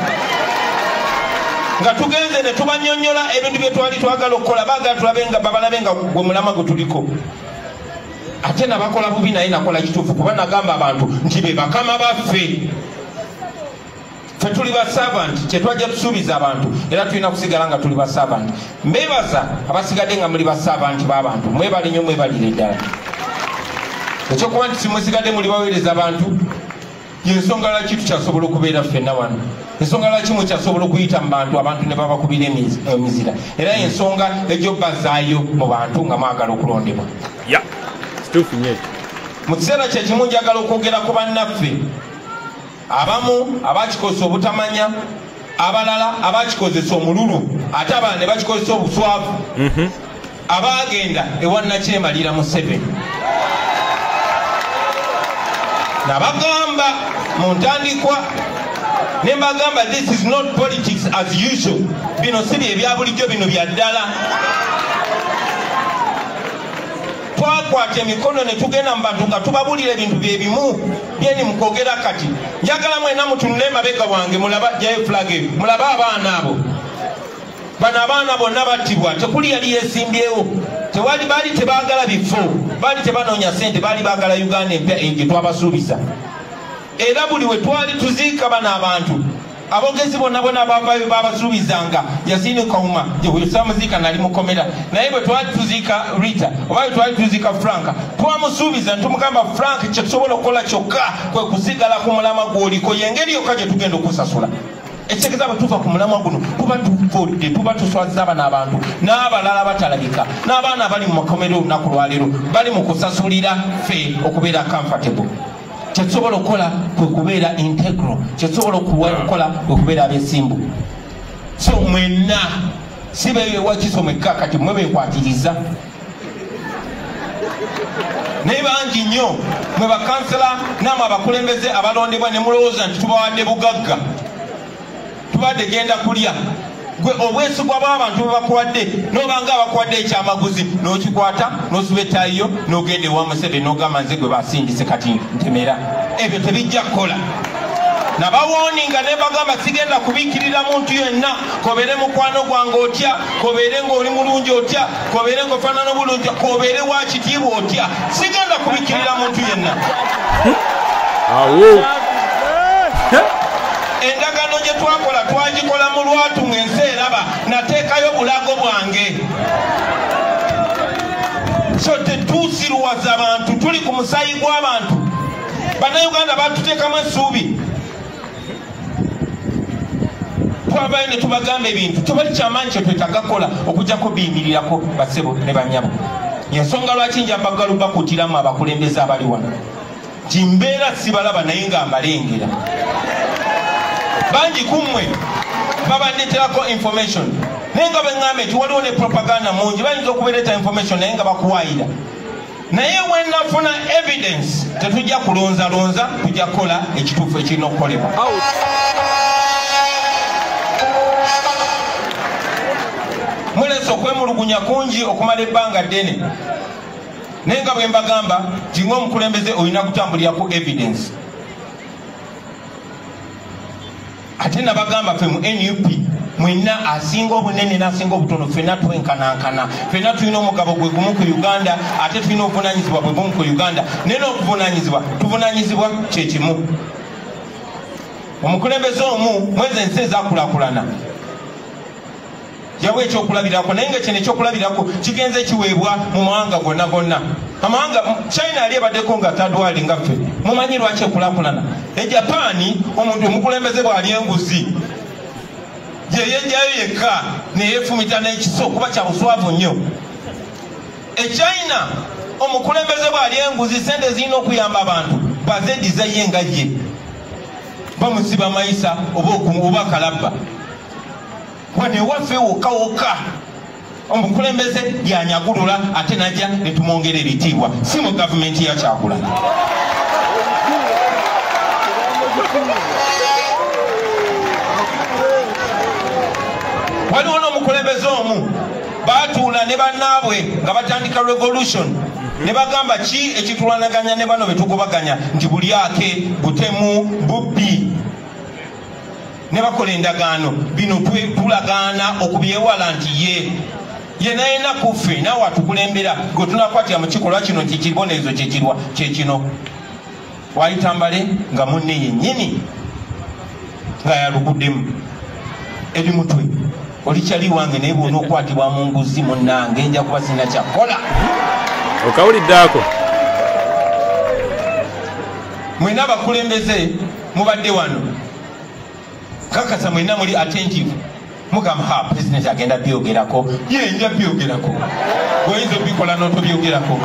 nga tugenze ne tubanyonyola ebintu bye twali twagala okukola baagala tulabe nga babalabe nga gwe mulama gwe tuliko. Ate nabakola bubi naye nakola kituufu kuba nagamba abantu nti be bakama baffe. Fe tuli basavanti kyetwajja tusuubiza abantu era tulina kusigala nga tuli basavanti mbebaza abasigadde nga muli basavanti b'abantu mwebali nyo mwebalire ddala. Ekyokuba nti simusigadde muli baweereza abantu yensonga lwaki tukyasobola okubeera ffenna wano ensonga lwaki mukyasobola okuyita mu bantu abantu ne babakubira emizira. Era yensonga egyobazaayo mu bantu nga mwagala okulondebwa. Mu kiseera kyekimu njagala okwogera ku bannaffe. Abamu abakikoze obutamanya abalala abakikozesa omululu ate abalala ne bakikozesa obuswavu. Abagenda ewannakyemalira mu seveni nabagamba mu ntandikwa ne mbagamba this is not politics as usual. Bino si byebya bulijjo bino bya ddala. Twakwata emikono ne tugenda mu bantu nga tubabulira ebintu byebimu byeni mukwogera kati njagala mwena mutunule emabega wange mulaba jayo flag eyo mulabe abaana abo. Bano abaana bonna battibwa tekuli yali yesimbyewo. Tewali baali tebagala bifo baali tebanoonya sente baali bagala uganda empya gye twabasuubiza era buli we twali tuziika bano abantu. Abogezi bonna bonna bavayo babasuubizanga. Yasini kauma. Samuziika nali mukomera. Naye bwe twali tuziika rita oba bwe twali tuziika franka twamusuubiza nitumugamba frank kyetusobola okukola kyokka kwe kusigala ku mulama gwoliko yengeri yokka gye tugenda okusasula. Ekitegeeza bwe tuva ku mulamwa guno tuba tuvudde tuba tuswaziza bano abantu. N'abalala batalabika n'abaana abali mu makomero olunaku lwaleero bali mu kusasulira ffe okubeera comfortable kyetusobola okukola kwe kubeera integro kyetusobola okukola kwe kubeera abesimbu so mwenna si bewakiso mwekka kati mwe bekwatiriza naye bangi nnyo mwe bakansela namwe abakulembeze abalondebwa ne mulowooza nti tubawadde bugagga. Tubadde genda kulya gwe obwesigwa bw'abantu bebakuwadde nobanga abakuwadde ekyamaguzi n'okikwata n'osuba etayiyo n'ogenda ewa musebe n'ogamba nze gwe basindise kati ntemera. Ebyo tebijja kukola. Nabawooninga ne bagamba sigenda kubiikirira muntu yenna kobeere mukwano gwange otya kobeere ng'oli mulungi otya kobeere ng'ofaanana bulungi kobeere wa kitiibwa otya. Sigenda kubiikirira muntu yenna. Awo endagano gye twakola twagikola mu lwatu ng'ensi eraba nateekayo bulago bwange. So tetuusiruwaza bantu tuli ku musaayi gw'abantu. Bannayuganda batuteekamu essuubi. Twabayo ne tubagamba ebintu tebali kyamaanyi kye twetagakola okujjako biyimirirako basebo ne banyabo. Yensonga lwaki njambagala bakutiramu abakulembeze abali wano? Timbeera sibalaba naye nga mbalengera bangi kummwe babandeterako information. Naye nga beŋŋamba nti waliwo ne propaganda mungi bayinza okubeereta information naye nga bakuwayira naye wenafuna evidence tetujja kulonzalonza tujja kukola ekituufu ekirina okukolebwa. Mulesa okwemulugunya kungi okumala ebbanga ddene. Naye nga bwe mbagamba nti ngaomukulembeze olina kutambulira ku evidence ate nabagamba fe mu nup mwenna asinga obunene nasinga obutono fenna twenkanankana. Fenna tulina omugabo gwe gumu ku uganda ate tulina obuvunanyizibwa bwe bumu ku uganda. Naye n'okuvunanyizibwa tuvunanyizibwa kyekimu omukulembeze omu mwezi ensi ezakulakulana yawa ekyokulabirako naye nga kino ekyokulabirako kigenze kiweebwa mu mawanga gonna gonna. Amawanga china yali ebaddeko nga tadwali ngaffe mumanyi lwaki ekulakulana ejapaani omuntu omukulembeze bwali enguzi yeyejjayo yekka neyefumita n'ekiso kuba kyabuswavu nnyo. Echina omukulembeze bwali enguzi sente zirina okuyamba abantu bazedizayo nga ye. Bamusiba mayisa oba kalabba wane waffe wokawoka omukulembeze yanyagulula ate najja netumwongera ebitiibwa si mu gavumenti yakyakulana waliwo n'omukulembeze omu batuula ne bannaabwe nga batandika revolution ne bagamba ki ekitulwanaganya ne bano betugobaganya nti bulyake butemu bubbi ne bakola endagaano. Bino tulagaana okubyewala nti ye yenayena kuffe naawe atukulembera. Gwe tunakwatira mu kikolwa kino nti kibonerezo kyekirwa kyekino wayitambale nga munne yennyini nga yaluguddemu. Eri mutwe olikyali wange naye bwona okwatibwa mu nguzi munnange nja kuba sina kyakola. Okawulidde ako mwena abakulembeze mubadde wano kakasa mwena muli attentive. Mugamba ha president agenda byogerako ye nja byogerako oyinza obikola notobyogerako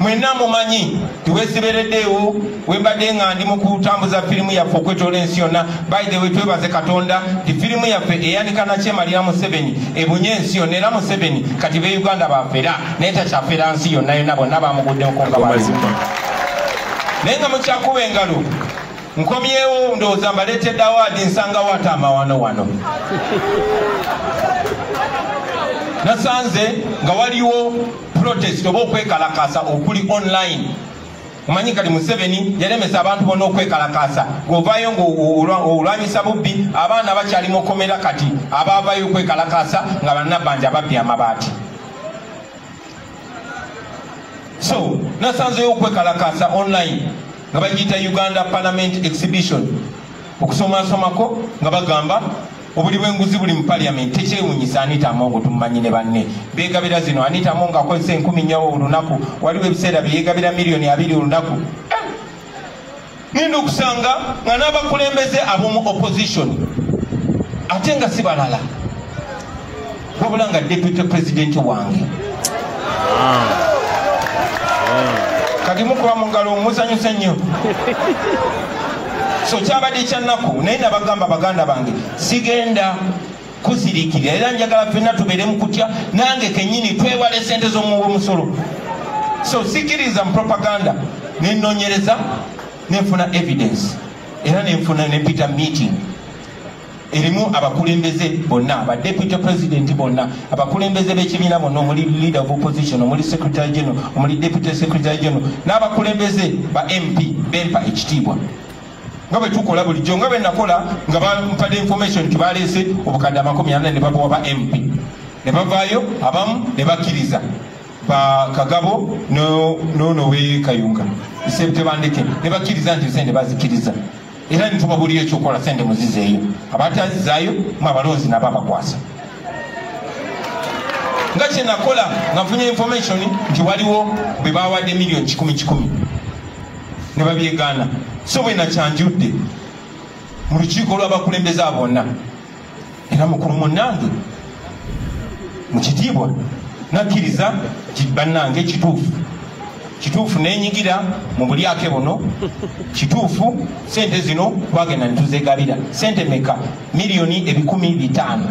mwenna mumanyi tiwesibereddeewo wembadde nga ndi mu kutambuza firimu yaffe okwetoola ensi yonna. Baidewe twebaze katonda nti firimu yaffe eyanika nakyemalira museveni ebunye ensi yonna era museveni kati be uganda bafera naye takyafera nsi yonna yonna bonna bamuguddeko nga mazima naye nga mukyakuba engalo nkomyewo ndowooza mbaleetedde awaadi nsangawo ate amawano wano? Nasanze nga waliwo protest oba okwekalakasa okuli online. Omanyi kati museveni yalemesa abantu bonna okwekalakasa gweovaayo ngaolwanyisa bubbi abaana bakyali mukomera kati abavayo okwekalakasa nga bannabbanja babbye amabaati. So nasanzeyo okwekalakasa online nga bagiyita uganda parliament exhibition. Okusomasomako nga bagamba obuli bwenguzi buli mu paliament tekyewunyisa anita amongo tumumanyi ne banne. Begabira zino anita amongo akozesa enkumi nnya olunaku waliwo ebiseera byeyegabira miliyoni abiri olunaku. Ngenda okusanga nga n'abakulembeze ab'omu opposition ate nga si balala. Wabula nga deputy president wange kati mukuba mu ngalo musanyusa nnyo. So kyabadde kyannaku naye nabagamba baganda bange sigenda kuzirikirira era njagala fenna tubeere mu kutya nange kenyini twewale sente z'omuwa omusolo. So sikiriza mu propaganda nenonyereza nenfuna evidence. Era nenfuna nepita meeting erimu abakulembeze bonna abadeputy president bonna abakulembeze b'ekibiina bonna omuli leader of opposition omuli secretary general omuli deputy secretary general n'abakulembeze ba mp bempa ekitiibwa. Nga bwe tukola bulijjo nga bwe nakola nga bampadde information nti baleese obukadde amakumi ana ne babawa ba mp ne bavaayo abamu ne bakkiriza. Bakagabo nono we kayunga sebutebandeke ne bakkiriza nti sente bazikkiriza era nitubabulira ekyokola sente muzizeeyo abatazizaayo mu abalonzi nabo abakwasa nga kyenakola nga nfunye information nti waliwo bwe bawadde miliyoni kikumi kikumi ne babyegaana so bwe nakyanjudde mu lukiiko lw'abakulembeze bonna era mukulu munange mukitiibwa nakkiriza bannange kituufu kituufu nenyigira mu bulyake buno. [laughs] Kituufu sente zino twagenda nituzegabira sente meka miliyoni ebikumi bitaano.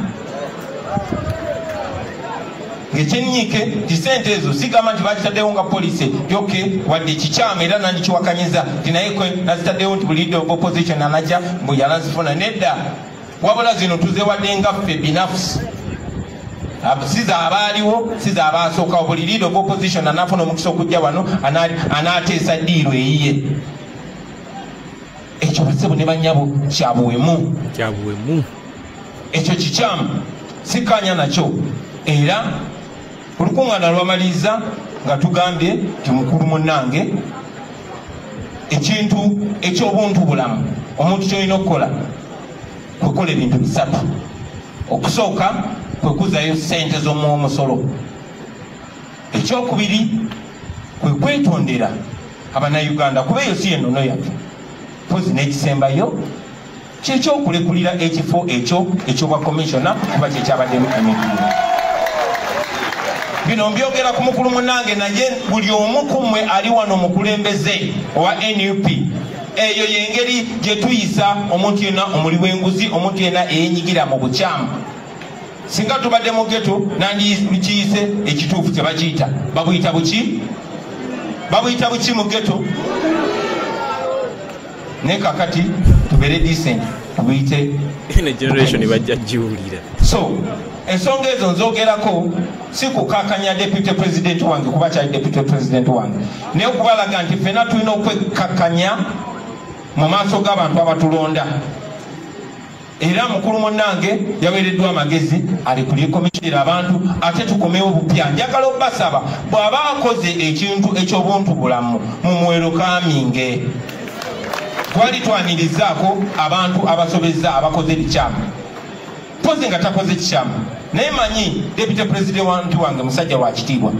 Ngekyenyiike ti sente ezo sigamba nti bakitaddewo nga polisi yoke wadde kikyamu era nandikiwakanyiza ti naye kwe nazitaddewo nti buli leader of opposition anaja mbu yanazifuna nedda. Wabula zino tuzewadde nga ffe binafusi siza abaaliwo siza abasookawo buli leader of opposition anafuna omukisa okujja wano anateesa diiro eyiye. Ekyo basebo ne banyabo kyabuwemu kyabuwemu ekyo kikyamu sikanya nakyo. Era olukuŋŋaana lwamaliriza nga tugambye ti mukulu munange ekintu ekyobuntu bulamu omuntu kyolina okukola kwekola ebintu bisatu. Okusooka kwekuzayo sente z'omuomusolo ekyokubiri kwe kwetondera abanauganda kuba eyo si enono yaffe. Pozi n'ekisembayo kyekyokulekulira ekifo ekyo ekyobwa komisiona kuba kyekyabaddemu emitindo bino mbyogera ku mukulu munange naye buli omu kummwe ali wano mukulembeze owa nup eyo yengeri gyetuyisa omuntu yena omuli w'enguzi omuntu yena eyenyigira mu bukyamu singa tubadde mu geto nandikiyise ekituufu kyebakiyita babuyita buki? Babuyita buki mu geto naye kakati tubeere decent tubuyite. Ene generation bajja jiwulira so ensonga ezo nzogerako si kukakanya deputy president wange kuba kyali deputy president wange. Naye okubalaga nti fena tulina okwekakanya mu maaso g'abantu abatulonda era mukulu munange yaweereddwa amagezi alekulie komishinera abantu ate tukomewo bupya. Njagala obasaba bw'aba akoze ekintu ekyobuntu bulamu mumuwero kaminge twali twanirizaako abantu abasobezza abakoze bikyamu. Pozi nga takoze kikyamu. Naye manyi deputy president wanti wange musajja wa kitiibwa.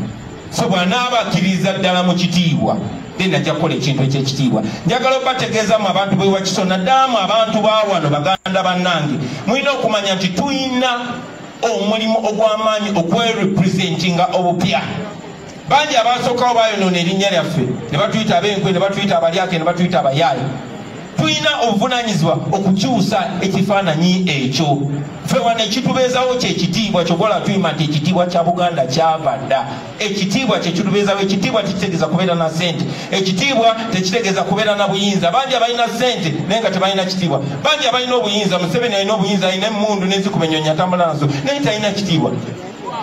So bw'anaaba akkiriza ddala mu kitiibwa then ajja kukola ekintu ekyekitiibwa njagala obategeezamu abantu bewakiso naddalamu abantu ba wano baganda bannange mulina okumanya nti tuyina omulimu ogw'amaanyi okwerepresentinga obupya. Bangi abasookawo bayonoona erinnya lyaffe ne batuyita ab'enkwe ne batuyita abalyake ne batuyita abayaayi tulina obuvunanyizibwa okukyusa ekifaananyi ekyo. Ffe wano ekitubeezawo kyekitiibwa kyobola tuyima nti ekitiibwa kya buganda kyava dda. Ekitiibwa kyekitubeezawo ekitiibwa tekitegeeza kubeera na sente ekitiibwa tekitegeeza kubeera na buyinza. Bangi abalina sente naye nga tebalina kitiibwa. Bangi abalina obuyinza museveni alina obuyinza alina emundu nezikuba enyonyi atambula nazo naye talina kitiibwa.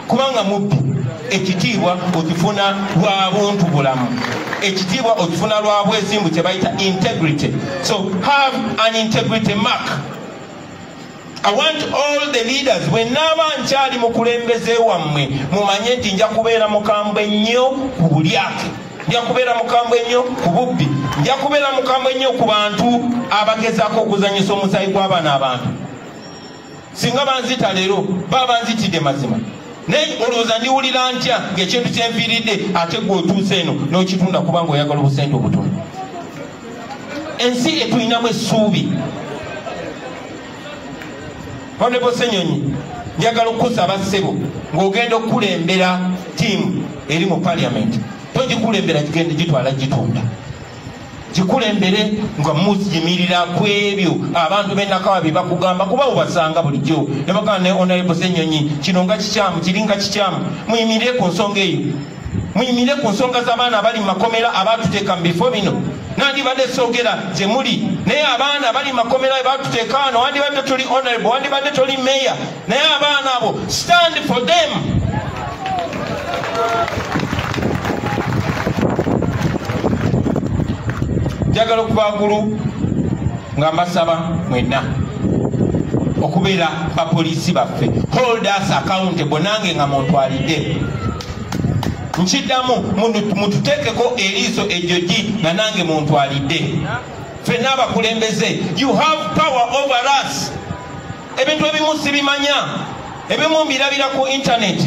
Kubanga mubbi ekitiibwa okifuna lwa buntu bulamu. Ekitiibwa okifuna lwa bwesimbu kye bayita integrity. So have an integrity mark. I want all the leaders bwe naaba nkyali mukulembeze wammwe mumanye nti nja kubeera mukambwe nnyo ku bulyake nja kubeera mukambwe nnyo ku bubbi. Nja kubeera mukambwe nnyo ku bantu abagezaako okuzanyisa omusaayi gw'abaana abantu. Singa banzita leero baba banzitidde mazima naye olowooza ndiwulira ntya ngaekintu kyenviiridde ate gwe otuuse eno n'okitunda kubanga oyagala obusente obutono? Ensi etulinamu essuubi. Honorable senyonyi njagala okukusaba ssebo ng'ogenda okukulembera tiimu eri mu paliamenti togikulembera gigende gitwala gitunda gikulembere nga muyimirira ku ebyo. Abantu benakawa bye bakugamba kuba obasanga bulijjo. Ne bagamba ne honorable senyonyi kino nga kikyamu kiri nga kikyamu. Muyimirire ku nsonga eyo. Muyimirire ku nsonga z'abaana abali mu makomera abatuteeka mu bifo bino. Nandibadde soogera gye muli. Naye abaana abali mu makomera batuteeka wano wandibadde toli honorable wandibadde toli meya naye abaana abo stand for them njagala okuba gulu nga mbasaba mwenna okubeera bapoliisi baffe. Hold us accountable nange nga muntwalidde nkiddamu mututeekeko eriiso ejogi nga nange muntwalidde ffenna abakulembeze you have power over us. Ebintu ebimu sibimanya ebimu mbirabira ku internet.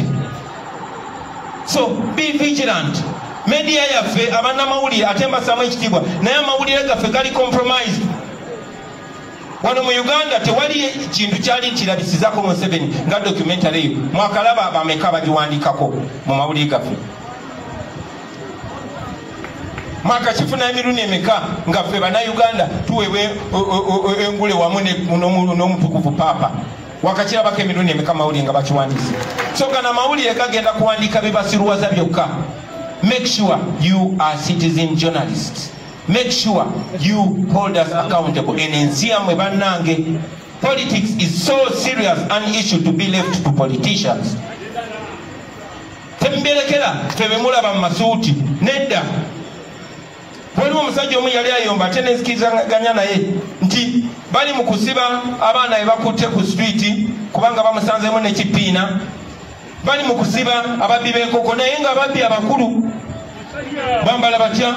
So be vigilant media yaffe abannamawulire ate mbasamu ekitiibwa naye amawulire gaffe gali compromised wano mu uganda tewali kintu kyali kirabisizako museveni nga documentary eyo. Mwakalaba bameka bagiwandikako mu mawulire gaffe? Mwaka kifuna emirundi emeka nga ffe bannayuganda tuweebwa engule wamu n'omutukuvu paapa wakakirabako emirundi emeka mawulire nga bakiwandiise. So gana mawulire gagenda kuwandiika bibasiruwaza byokka make sure you are citizen journalists make sure you hold us accountable. En ensi yammwe bannange politics is so serious an issue to be left to politicians. Temuberekera ffe bemulaba mu masuuti nedda. Waliwo omusajja omu yali ayomba ate nezikirizaganya naye nti bali mu kusiba abaana be bakutte ku streeti kubanga bamusanzemu nekipiina bali mu kusiba ababbi b'enkoko naye nga ababbi abakulu bambala batya?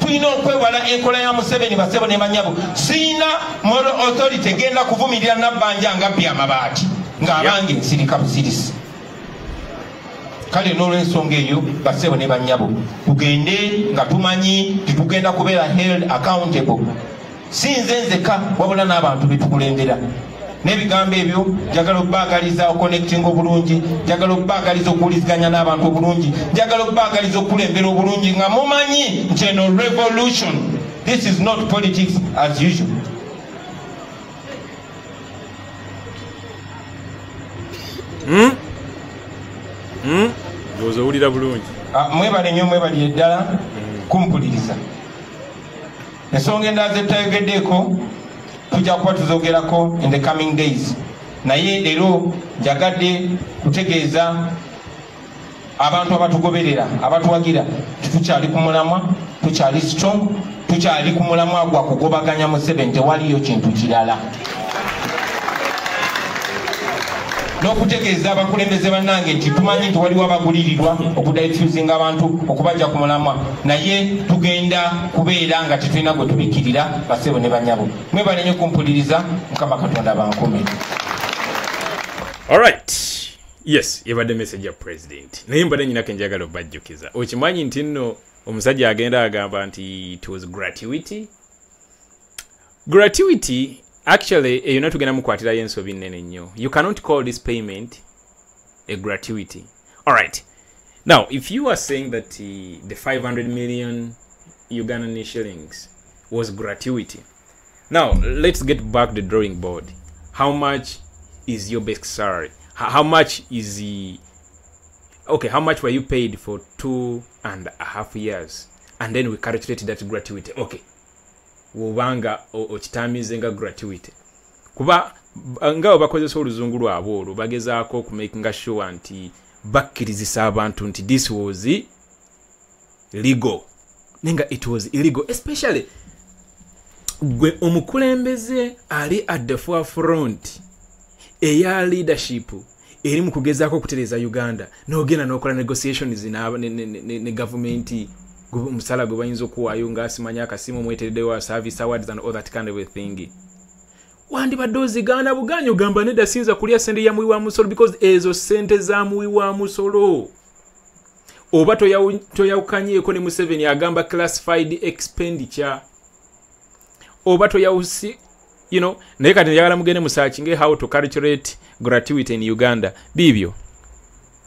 Tulina okwewala enkola ya museveni basebo ne banyabo siina moral authority egenda kuvumirira nabbanja nga bbi amabaati ng'abange nsirika busirisi kale n'olwensonga eyo basebo ne banyabo tugende nga tumanyi titugenda kubeera held accountable. Si nze nzeka wabula n'abantu betukulembera n'ebigambo ebyo njagala okubaagaliza okonectinga obulungi njagala okubaagaliza okuwuliziganya n'abantu obulungi njagala okubaagaliza okulembera obulungi nga mumanyi nti eno revolution this is not politics as usual Hmm? Hmm? ndowooza owulira bulungi Ah, mwebale nnyo mwebalire ddala kumpuliriza ensonga endala zetutayogeddeeko tujja kuba tuzogerako in the coming days. Naye leero njagadde kutegeeza abantu abatugoberera abatuwagira titukyali ku mulamwa tukyali strong tukyali ku mulamwa gwa kugobaganya museveni tewaliyo kintu kirala n'okutegeeza abakulembeze bannange nti tumanyi nti waliwo abagulirirwa okudayifuzinga abantu okubajja ku mulamwa. Naye tugenda kubeera nga tetulina gwe tubikkirira basebo ne banyabo. Mwebale nnyo kumpuliriza mukama katonda bankume. Alright yes yebadde message ya president. Naye mbadde nyinako enjagala obajjukiza. Okimanyi nti nno omusajja agenda agamba nti it was gratuity? Gratuity actually eyo na tugenda mukwatirayo you cannot call this payment a gratuity. Alright now if you are saying that uh, the 500 million ugandan shillings was gratuity now let's get back the drawing board. How much is your basic salary? How much is the okay how much were you paid for two and a half years? And then we calculate that gratuity. Okay wobanga okitamize nga gratuity kuba nga bakozesa oluzungu lwabwe olwo bagezaako okumakinga sure nti bakkirizisa abantu nti this was legal nenga it was illegal especially gwe omukulembeze ali at the forefront eya leadership eri mu kugezaako okutereza uganda n'ogenda n'okola negotiations ne, gavumenti omusala gwe bayinza okuwaayo ngaasimanya akasimu omwetereddewo service awards and all that kind of thing. Wandibadde ozigaana buganya ogamba nedda siyinza kulya sente ya muwi wa musolo because ezo sente za muwi wa musolo. Oba toyawu- toyawukanyeeko ne museveni agamba classified expenditure. Oba toyawusi you know naye kati njagala mugende musachinge how to calculate gratuity in uganda. Biibyo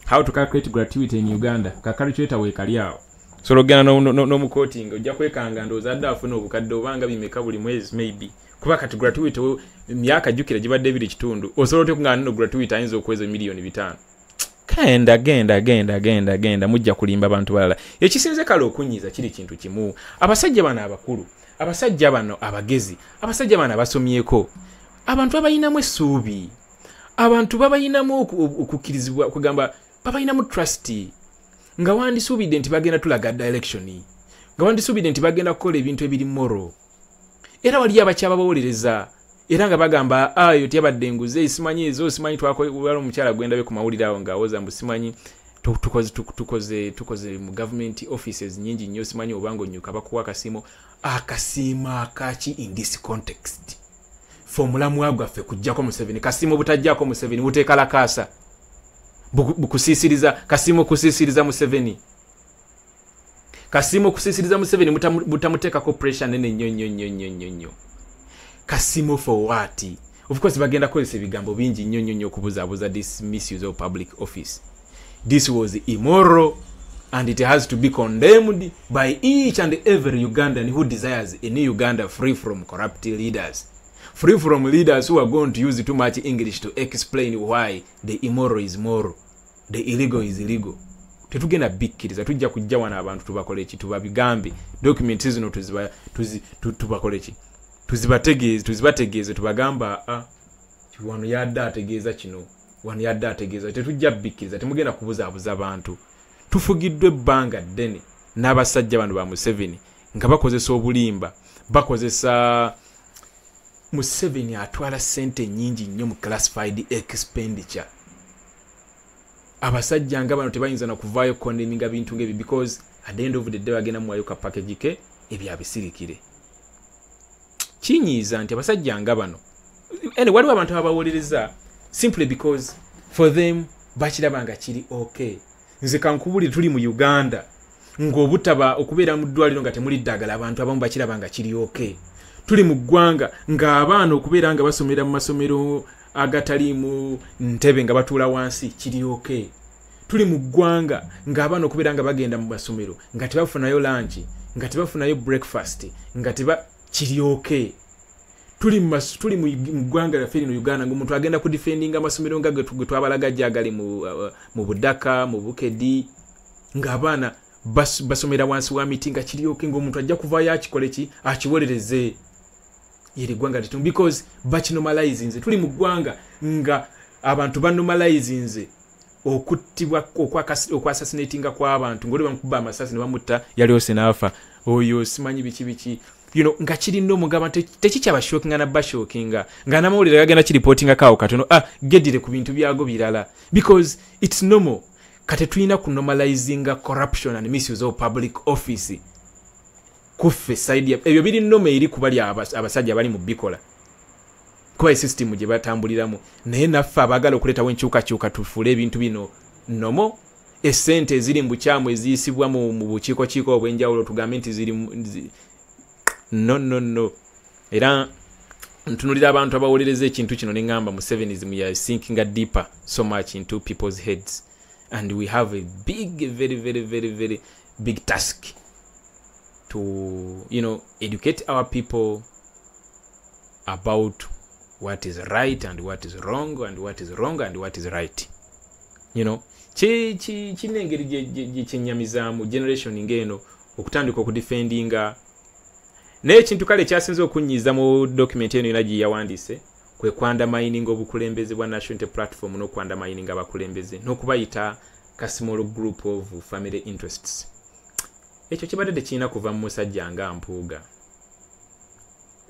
how to calculate gratuity in uganda. Kakalculator weekali awo sobola okgenda n'omukooti ojja kwekanga ndowooza adde afuna obukadde obanga bimeka buli mwezi maybe. Kuba kati gratuity wo- myaka jjukira gibadde ebiri kitundu osobola otya okugamba nno gratuity ayinza okweza miliyoni bitaano? Genda genda genda genda genda mujja kulimba abantu balala. Ekisinze kale okunyiza kiri kintu kimu. Abasajja bano abakulu abasajja bano abagezi abasajja bano abasomyeko abantu abayinamu essuubi abantu babayinamu oku- okukkirizibwa kugamba babayinamu trust nga wandisuubidde nti bagenda tulaga direction nga wandisuubire nti bagenda kukola ebintu ebiri moro era waliyo abakyababawolereza era nga bagamba ayo tyabadde enguze simanyi ezo simanyi twali omukyala gwendabe ku mawulire awo ngaawoza mbu simanyi. Tu- tukoze tu- tukoze tukoze mu government offices nyingi nnyo simanyi obanga onyuka bakuwa akasiimo. Akasiimo akaki in this context? Fe omulamwa gwaffe kujjako museveni kasiimo butajjako museveni buteeka lakaasa kasimu kusisiriza museveni. Kasimu kusisiriza museveni butamuteekako pressure nene nnyo nnyo nnyo nnyo nnyo nnyo kasimu for what? Of course bagenda kukozesa ebigambo bingi nnyo nnyo nnyo okubuzaabuza this misuse of public office. This was immoral and it has to be condemned by each and every ugandan who desires a new uganda free from corrupt leaders free from leaders who are going to use too much english to explain why the immoral is moral the illegal is illegal. Tetugenda bikkiriza tujja kujja wano abantu tubakole ki tubabigambe. Documents zino tubakole ki tuzibategeeze tuzibategeeze tubagamba a wano yadde ategeeza kino wano yadde ategeeza. Tetujja bikkiriza temugenda kubuzaabuza bantu tufugiddwa ebbanga ddene n'abasajja bano ba museveni nga bakozesa obulimba bakozesa museveni atwala sente nyingi nnyo mu classified expenditure. Abasajja nga bano tebayinza nakuvaayo kondeminga bintu ngaebyo because at the end of the day bagenda muwayo ka package ke ebyabisirikire kinyiiza nti abasajja nga bano ene waliwo abantu ababawolereza simply because for them bakiraba nga kiri okay. Nze kankubulire tuli mu uganda ng'obutaba okubeera mu ddwaliro nga temuli ddagala abantu abamu bakiraba nga kiri okay tuli mu ggwanga ng'abaana okubeera nga basomera mu masomero agataliimu ntebe nga batuula wansi kiri okay tuli mu ggwanga ng'abaana okubeera nga bagenda mu masomero nga tebafunayo lanki nga tebafunayo breakfast nga teba kiri okay tuli tuli mu ggwanga lyaffe lino uganda ngaomuntu agenda kudifendinga amasomero nga ge twabalaga gye agali mu, uh, mu budaka mu bukedi ng'abaana bas- basomera wansi wa miti nga kiryoke ngaomuntu ajja kuvayo akikole ki? Akiwolereze yeri ggwanga litum because bakinomalizinze tuli mu ggwanga nga abantu banomalizinze okuttibwa okwakas- okwasasinatinga kw'abantu ngaoli bamukuba amasasi ne bamutta yalyose n'afa. Oyo simanyi biki biki. You know, nga kirina omugamba te- tekikyabashokinga nabashokinga nga namawulire gagenda kiripootinga kaawo katono ah gedire ku bintu byago birala. Because its normal. Kate tulina kunomalizinga corruption and misuse of public office kuffe ya- ebyo biri noma eri kubali abas- abasajja abali mu bikola. Kuba esystem gye batambuliramu. Naye naffe abaagala okuleetawo enkyukakyuka tufuule ebintu bino nomo esente eziri mu bukyamu eziyisibwa mu bukiikokiiko obw'enjawulo tugambe nti ziri no no no. Era ntunulira abantu abawolereza ekintu kino neŋŋamba mu sevenism ya sinkinga deeper so much into people's heads. And we have a big very very very very big task to you know educate our people about what is right and what is wrong and what is wrong and what is right. You know ki- ki- kirina engeri gye- gye- gye kyenyamizaamu generation ng'eno okutandika okudefendinga. Naye ekintu kale kyasinze okunyiiza mu document eno yona gye yawandiise kwe kwandamining obukulembeze bwa national platform n'okwandamining abakulembeze n'okubayita ka small group of family interests ekyo kibadde tekirina kuva mu musajja nga mpuuga.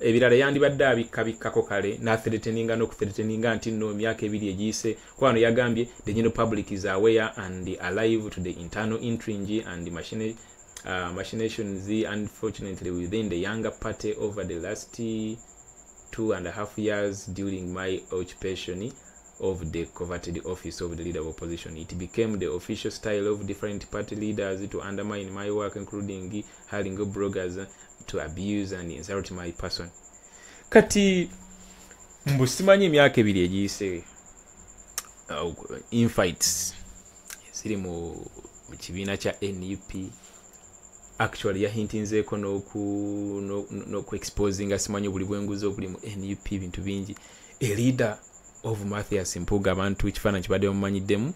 Ebirala yandibadde abikkabikkako kale nathereteninga n'okuthereteninga nti nno emyaka ebiri egiyise. Kwano yagambye the general public is aware and alive to the internal intringe and machine, uh, machinations unfortunately within the younger party over the last two and a half years during my occupation of the coveted office of the leader of opposition. It became the official style of different party leaders to undermine my work, including hiring bloggers to abuse and insult my person. Kati mbu simanyi emyaka ebiri egiyise uh, infights ziri mu kibiina kya nup actually yahintinzeeko n'oku- no- n'okuexposinga simanyi obuli bwenguzi obuli mu nup bintu bingi leader of mathias mpuga abantu ekifaananyi kibadde bamumanyiddemu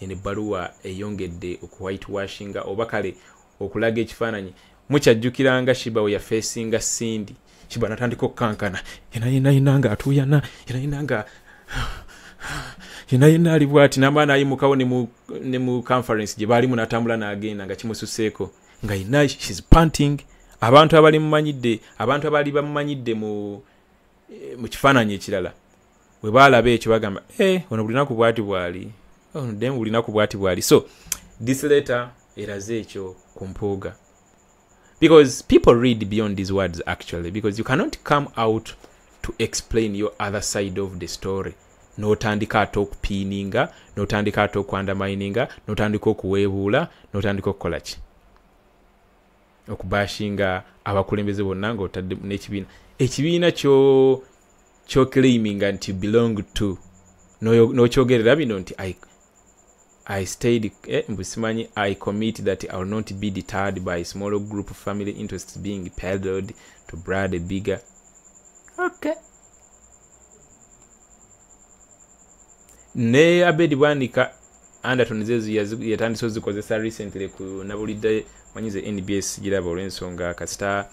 eno ebbaluwa eyongedde okuwhitewashinga oba kale okulaga ekifaananyi. Mukyajjukiranga shiba we yafeesinga sindi. Shiba natandika okukankana yena yena yena nga atuuyana yena yena yena yena ali bwati namala nayimukawo ne mu- conference gye baalimu natambula n'agenda nga kimususeeko. Nga ina shes panting. Abantu abali mumanyidde abantu abali bamumanyidde mu eh, kifaananyi ekirala bwe baalaba ekyo bagamba eh, ono bulinaku bwati bwali ono dem bulinaku bwati bwali. So this letter eraze ekyo ku mpuuga. Because people read beyond these words actually because you cannot come out to explain your other side of the story. N'otandika ate okupiininga n'otandika ate okwandamininga n'otandika okuweebuula n'otandika okukola ki? Okubashinga abakulembeze bonna ngaotadde n'ekibiina. Ekibiina kyo kyoclaiminga nti belong to. N'okyogerera bino nti I, I stayed eh, mbusimanyi I commit that I will not be deterred by small group family interests being peddled to brad a bigger. Okay. Ne abedi bwanika anderton zezo yatandise ozikozesa recently ku nabulidde manyize nbs giraba olw'ensonga kasita.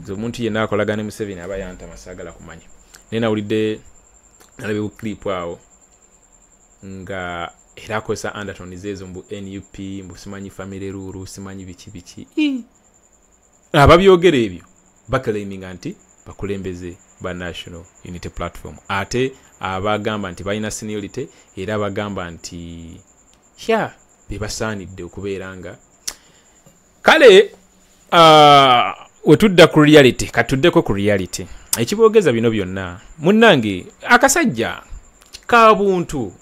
Nze omuntu yenna akolagana museveni aba yantama saagala kumanya naye nawulidde nalabye buklipu awo nga era akozesa anderton zeezo mbu nup mbu simanyi famire ruru simanyi biki biki. Ababyogera ebyo baclaiminga nti bakulembeze ba national unity platform. Ate abagamba nti balina seniority era bagamba nti ya bebasaanidde okubeera nga kale uh, wetudda ku reality katuddeko ku reality ekiboogeza bino byonna munnange akasajja kabuntu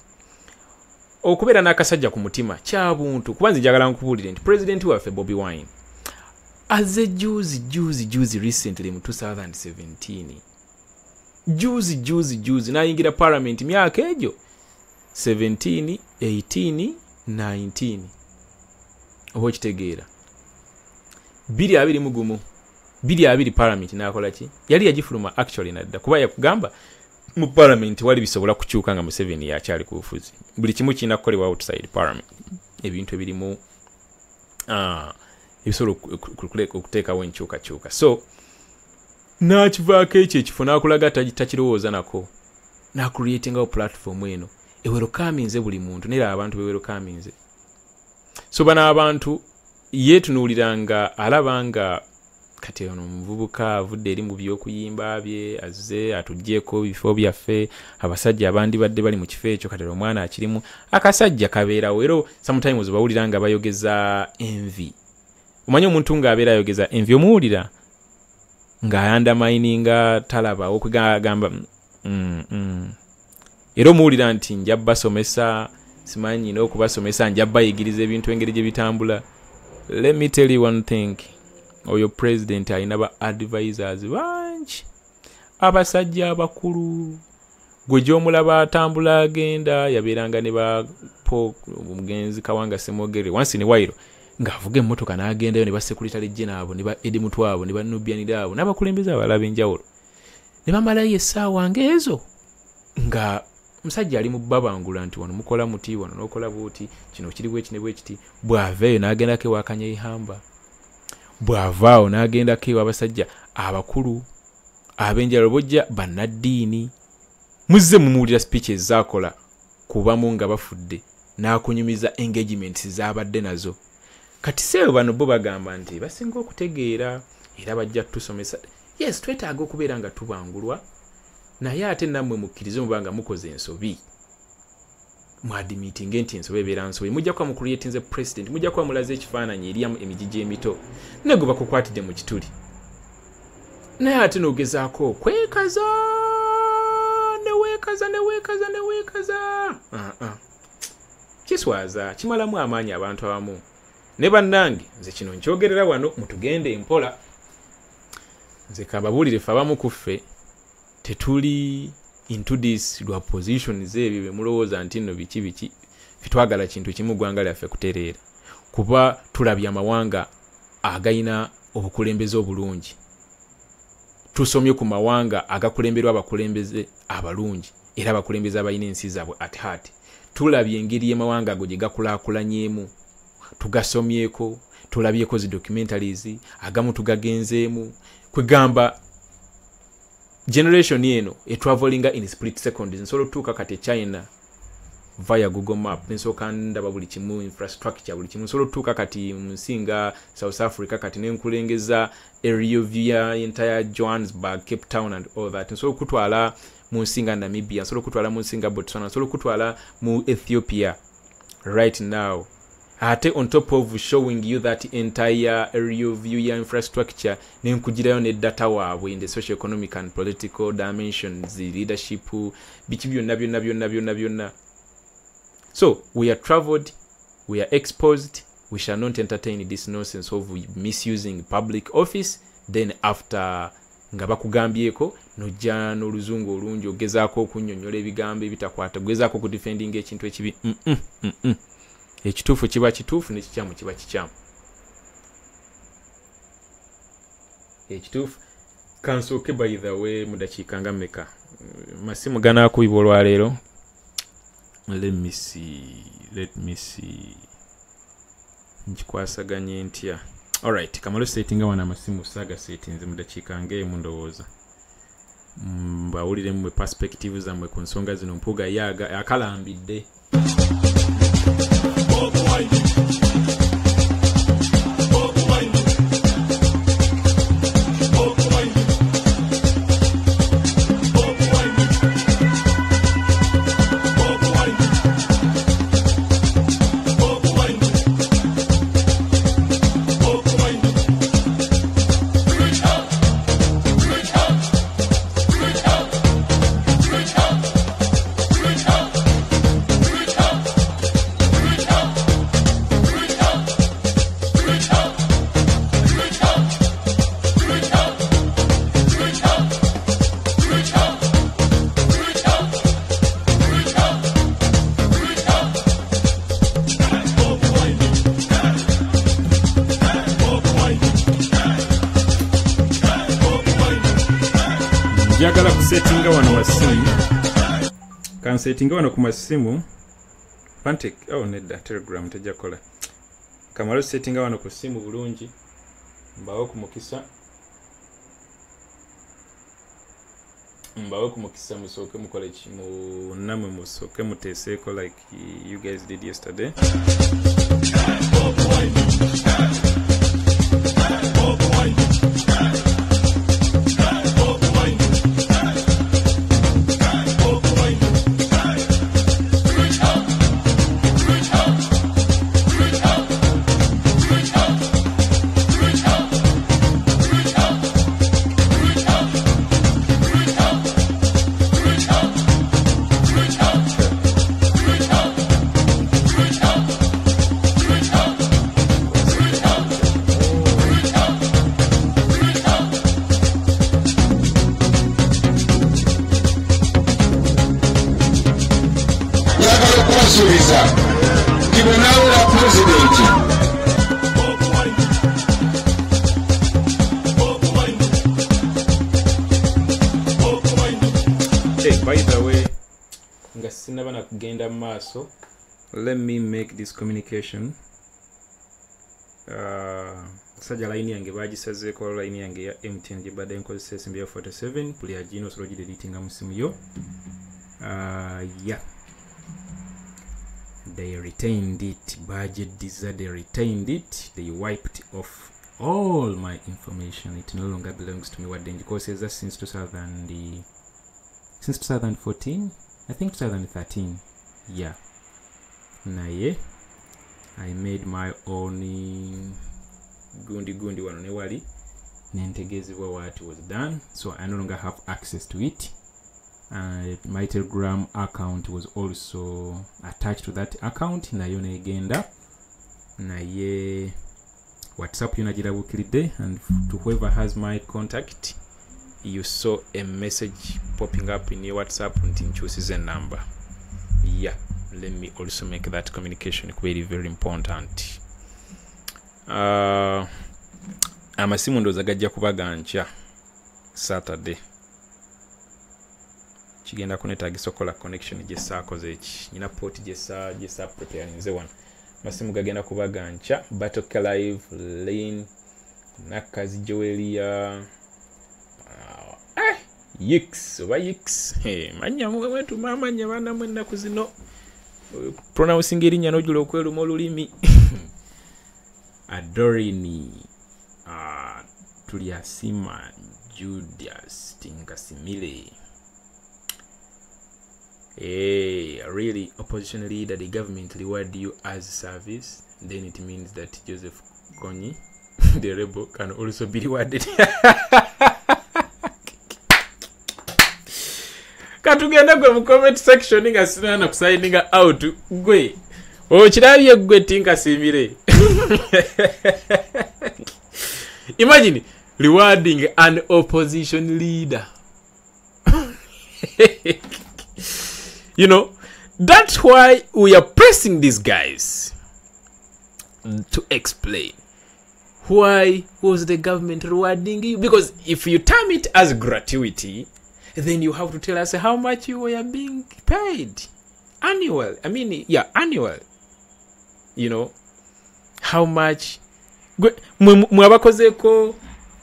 okubeera n'akasajja ku mutima kyabuntu kuba nze njagala nkubuulire nti pulezidenti waffe bobi wine aze juzi juzi juzi recently mu 2017 juzi juzi juzi nayingira parliament myaka egyo 17 18 19 oba okitegeera. 2 gumu 2 parliament nakola ki? Yali yagifuluma actually nadda kuba yakugamba mu parliament wali bisobola kukyuka nga museveni yakyali ku bufuzi. Buli kimu kirina kukolebwa outside parliament. Ebintu ebirimu ah, ebisobola oku- oku- oku- okuteekawo enkyukakyuka. So nakivaako ekyo ekifo nakulaga taki- takirowooza nako nakureatingawo platform eno. Ewerokaminze buli muntu nera abantu bewerokaminze so bano abantu yetunuuliranga alaba nga kati ono omuvubuka avudde eri mu byokuyimba bye azze atugyeko bifo byaffe. Abasajja abandi badde bali mu kifo ekyo kati omwana akirimu. Akasajja kabeerawo era sometimes obawulira nga bayogeza envi. Omanyi omuntu ng'abeera ayogeza envi omuwulira ng'ayandamininga talaba okugamba mm, mm. era omuwulira nti nja basomesa simanyi nyina okubasomesa nja bayigiriza ebintu engeri gye bitambula. Let me tell you one thing oyo president alina ba advisors bangi. Abasajja abakulu gwe gyomulaba atambula agenda yabeeranga ne ba po omugenzi kawanga semogere wansi ne wairo ng'avuga emmotoka n'agendayo ne basekuritale jene abo ne ba edi mutw abo ne banubianira abo n'abakulembeze abalala b'enjawulo ne bamalayo essaawa ng'ezo nga musajja ali mu babangula nti wano mukola muti wano n'okola buuti kino kiri bweki ne bwekiti bw'avaayo n'agendako ewakanya ihamba bw'avaawo n'agendako ewa abasajja abakulu ab'enjalo bojja bannaddiini. Muzze mumuwulira speeches zaakola kubamu nga bafudde n'akunyumiza engagements z'abadde nazo. Kati seewe bano bo bagamba nti basinga okutegeera era bajja kutusomesa. Yes twetaaga okubeera nga tubangulwa naye ate nammwe mukkirize muba nga mukoze ensobi mwadimitinge nti ensobi ebeera nsobi mujja kuba mukuleetinze president mujja kuba mulaze ekifaananyi eri emigigi emito. Naye gwe bakukwatidde mu kituli. Naye ate n'ogezaako okwekaza neweekaza neweekaza neweekaza Ah, ah. kiswaza kimalamu amaanyi abantu abamu ne bannange nze kino nkyogerera wano mutugende empola nze kababuulire ffe abamu ku ffe tetuli into this lwa positions ebyo bemulowooza nti nno biki biki fetwagala kintu kimu gwanga lyaffe kutereera. Kuba tulabye amawanga agayina obukulembeze obulungi. Tusomye ku mawanga agakulemberwa abakulembeze abalungi era abakulembeze abalina ensi zaabwe at heart. Tulabye engeri y'amawanga ago gye gakulaakulanyemu tugasomyeko tulabyeko zi documentaries agamu tugagenzeemu. Kwegamba generation eno etravelinga in split seconds nsobola otutuuka kati china via google map nsooka ndaba buli kimu infrastructure buli kimu nsobola otutuuka kati mu nsi nga south africa kati nenkulengeza area view ya entire johannesburg cape town and all that. Nsobola okutwala mu nsi nga namibia nsobola okutwala mu nsi nga botswana nsobola okutwala mu ethiopia right now ate on top of showing you that entire area view ya infrastructure nenkugirayo ne data waabwe the social economic and political dimensions leadership biki byonna byonna byonna byonna byonna. So we are traveled we are exposed we shall not entertain this nonsense of misusing public office. Then after nga bakugambyeko nojja n'oluzungu olungi ogezaako okunnyonnyola ebigambo ebitakwata ogezaako okudefendinga ekintu ekibi. Mm -mm, mm -mm. Ekituufu kiba kituufu nekikyamu kiba kikyamu. Ekituufu kansooke by the way mu dakiika nga mmeka? Masimu ganaakubibwa olwaleero? Let me see let me see. Nkikwasaganye ntya? Alright kamalo setinga wana amasimu saaga setinze mu dakiika ngaemu ndowooza. Mbawulire mmwe perspective zammwe ku nsonga zino. Mpuga yaga akalambidde njagala kansetinga wano ku masimu pante oh, nedda telegram tejja kukola. Kamala setinga wano ku simu bulungi mbawe ku mukisa mbawe ku mukisa musooke mukole kimu namwe musooke muteeseeko like you guys did yesterday maaso let me make this communication. Uh, sajja line yange bagisazeeko line yange ya mtn gibadde nkozesa esimbi ya 47 buli agina osobola ogidelitinga mu simu yo uh, yeah. They retained it. Budget disa they retained it. They wiped off all my information. It no longer belongs to me. Wadde ngikoseza since 2000 since 2014 i think 2013 yeah na ye i made my own gundi gundi wano. Ne wali nentegezebwa what was done so i no longer have access to it. Uh, my telegram account was also attached to that account nayo negenda naye whatsapp yo nagirabukiridde and to whoever has my contact you saw a message popping up in your whatsapp nti nkyusiza enamba yeah let me also make that communication very very important. Uh, amasimu ndooza gajja kuba gankya saturday. Kigenda kunetagisa okukola connection gyesaakoze eki? Nyina port gyesa gyesa preparinze wano. Amasimu gagenda kuba gankya battle live lane nakazi joelia uh, yix oba yix. Manya mwetuma amanya baana mwe ennaku zino pronouncing erinnya nojula okweruma olulimi [laughs] adorini. Uh, tulyasima judas tinkasimile Hey, really, opposition leader, the government reward you as service, then it means that Joseph Kony, [laughs] the rebel, can also be rewarded. [laughs] katugenda gwe mu comment section nga sinana kusayininga out gwe. Okirabye gwe tinkasimire [laughs] imagine rewarding an opposition leader. [laughs] You know that's why we are pressing these guys to explain why was the government rewarding you? Because if you term it as gratuity then you have to tell us how much you were being paid. Annual. I mean yeah annual. You know how much? Mwe abakozeeko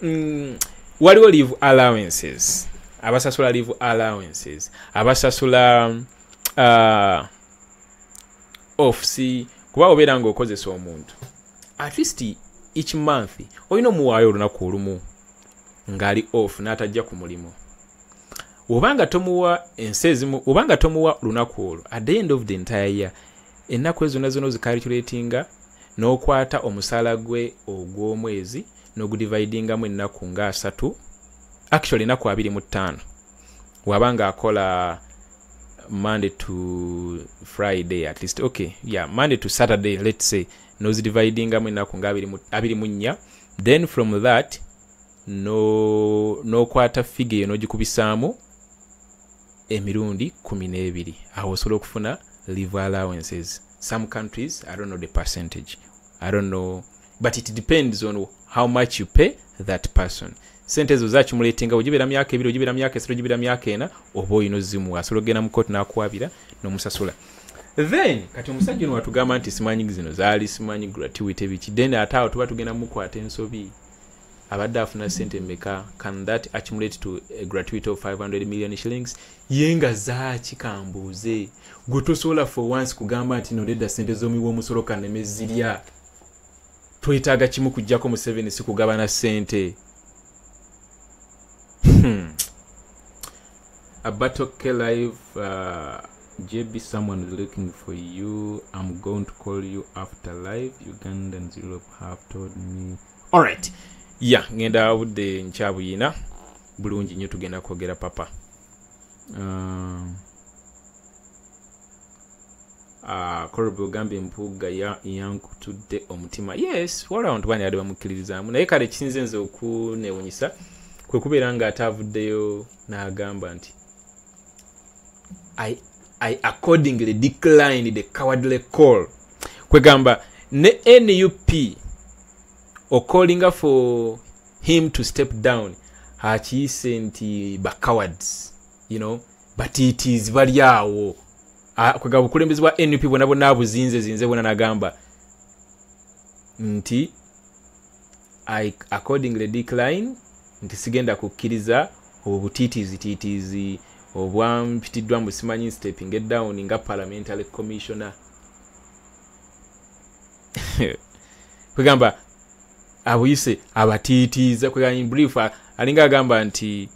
mm, waliwo leave allowances. Abasasula leave allowances. Abasasula uh, offs kuba obeera ngaokozesa omuntu. At least each month olina omuwaayo olunaku olumu ng'ali off n'atajja ku mulimu obanga tomuwa ensi ezimu obanga tomuwa lunaku olwo at the end of the entire year ennaku ezo zonna zonna ozicalculatinga n'okwata omusaala gwe ogw'omwezi n'ogudividingamu ennaku nga asatu actually ennaku abiri mu ttaano. Waba nga akola monday to friday at least okay yeah monday to saturday let's say nozidividingamu ennaku nga abiri mu- nnya. Then from that no n'okwata figa eyo n'ogikubisaamu emirundi kumi n'ebiri. Awo osobola okufuna leave allowances. Some countries i don't know the percentage. I don't know but it depends on how much you pay that person. Sente ezo zakimulatinga ogibeera myaka ebiri ogibeera myaka esatu ogibeera myaka ena oba oyina ozimuwa asobola okgenda mu kooti n'akuwabira n'omusasula. Then kati omusajja ono watugamba nti simanyi zino zaali simanyi gratuity biki then ate awo tuba tugenda mukwata ensobi abadde afuna sente meka can that accumulate to a gratuity of 500 million shillings? Ye nga zakikambuuze gwe tosobola for once kugamba nti nodedda sente z'omuwi omusolo kaneme zirya. Twetaaga kimu kujjako museveni si kugabana sente Hmm. abatoke live uh, jb someone is looking for you. I'm going to call you after live ugandans europe have told me. Alright ya ngenda budde nkyabuyina. Bulungi nnyo tugenda kwogera papa. Um, uh, korbe ogambye empuuga ya- yankutudde omutima. Yes waliwo abantu bani ali bamukkiririzaamu naye kale kisinze nze okunewunyisa kwe kubeera nga avuddeyo n'agamba nti I, I accordingly declined the cowardly call. Kwegamba ne nup ocallinga for him to step down akiyise nti bacowards you know? Batiitiizi bali awo Ah, kwegamba obukulembeze bwa nup bwona bwona buzinze zinze bwona nagamba. Nti I accordingly decline nti sigenda kukkiriza obwo butiitiizitiitiizi obwampitiddwa mu simanyi stepping it down nga parliamentary commissioner. [laughs] Kwegamba abuyise abatiitiiza kwegamba in brief a- alinga agamba nti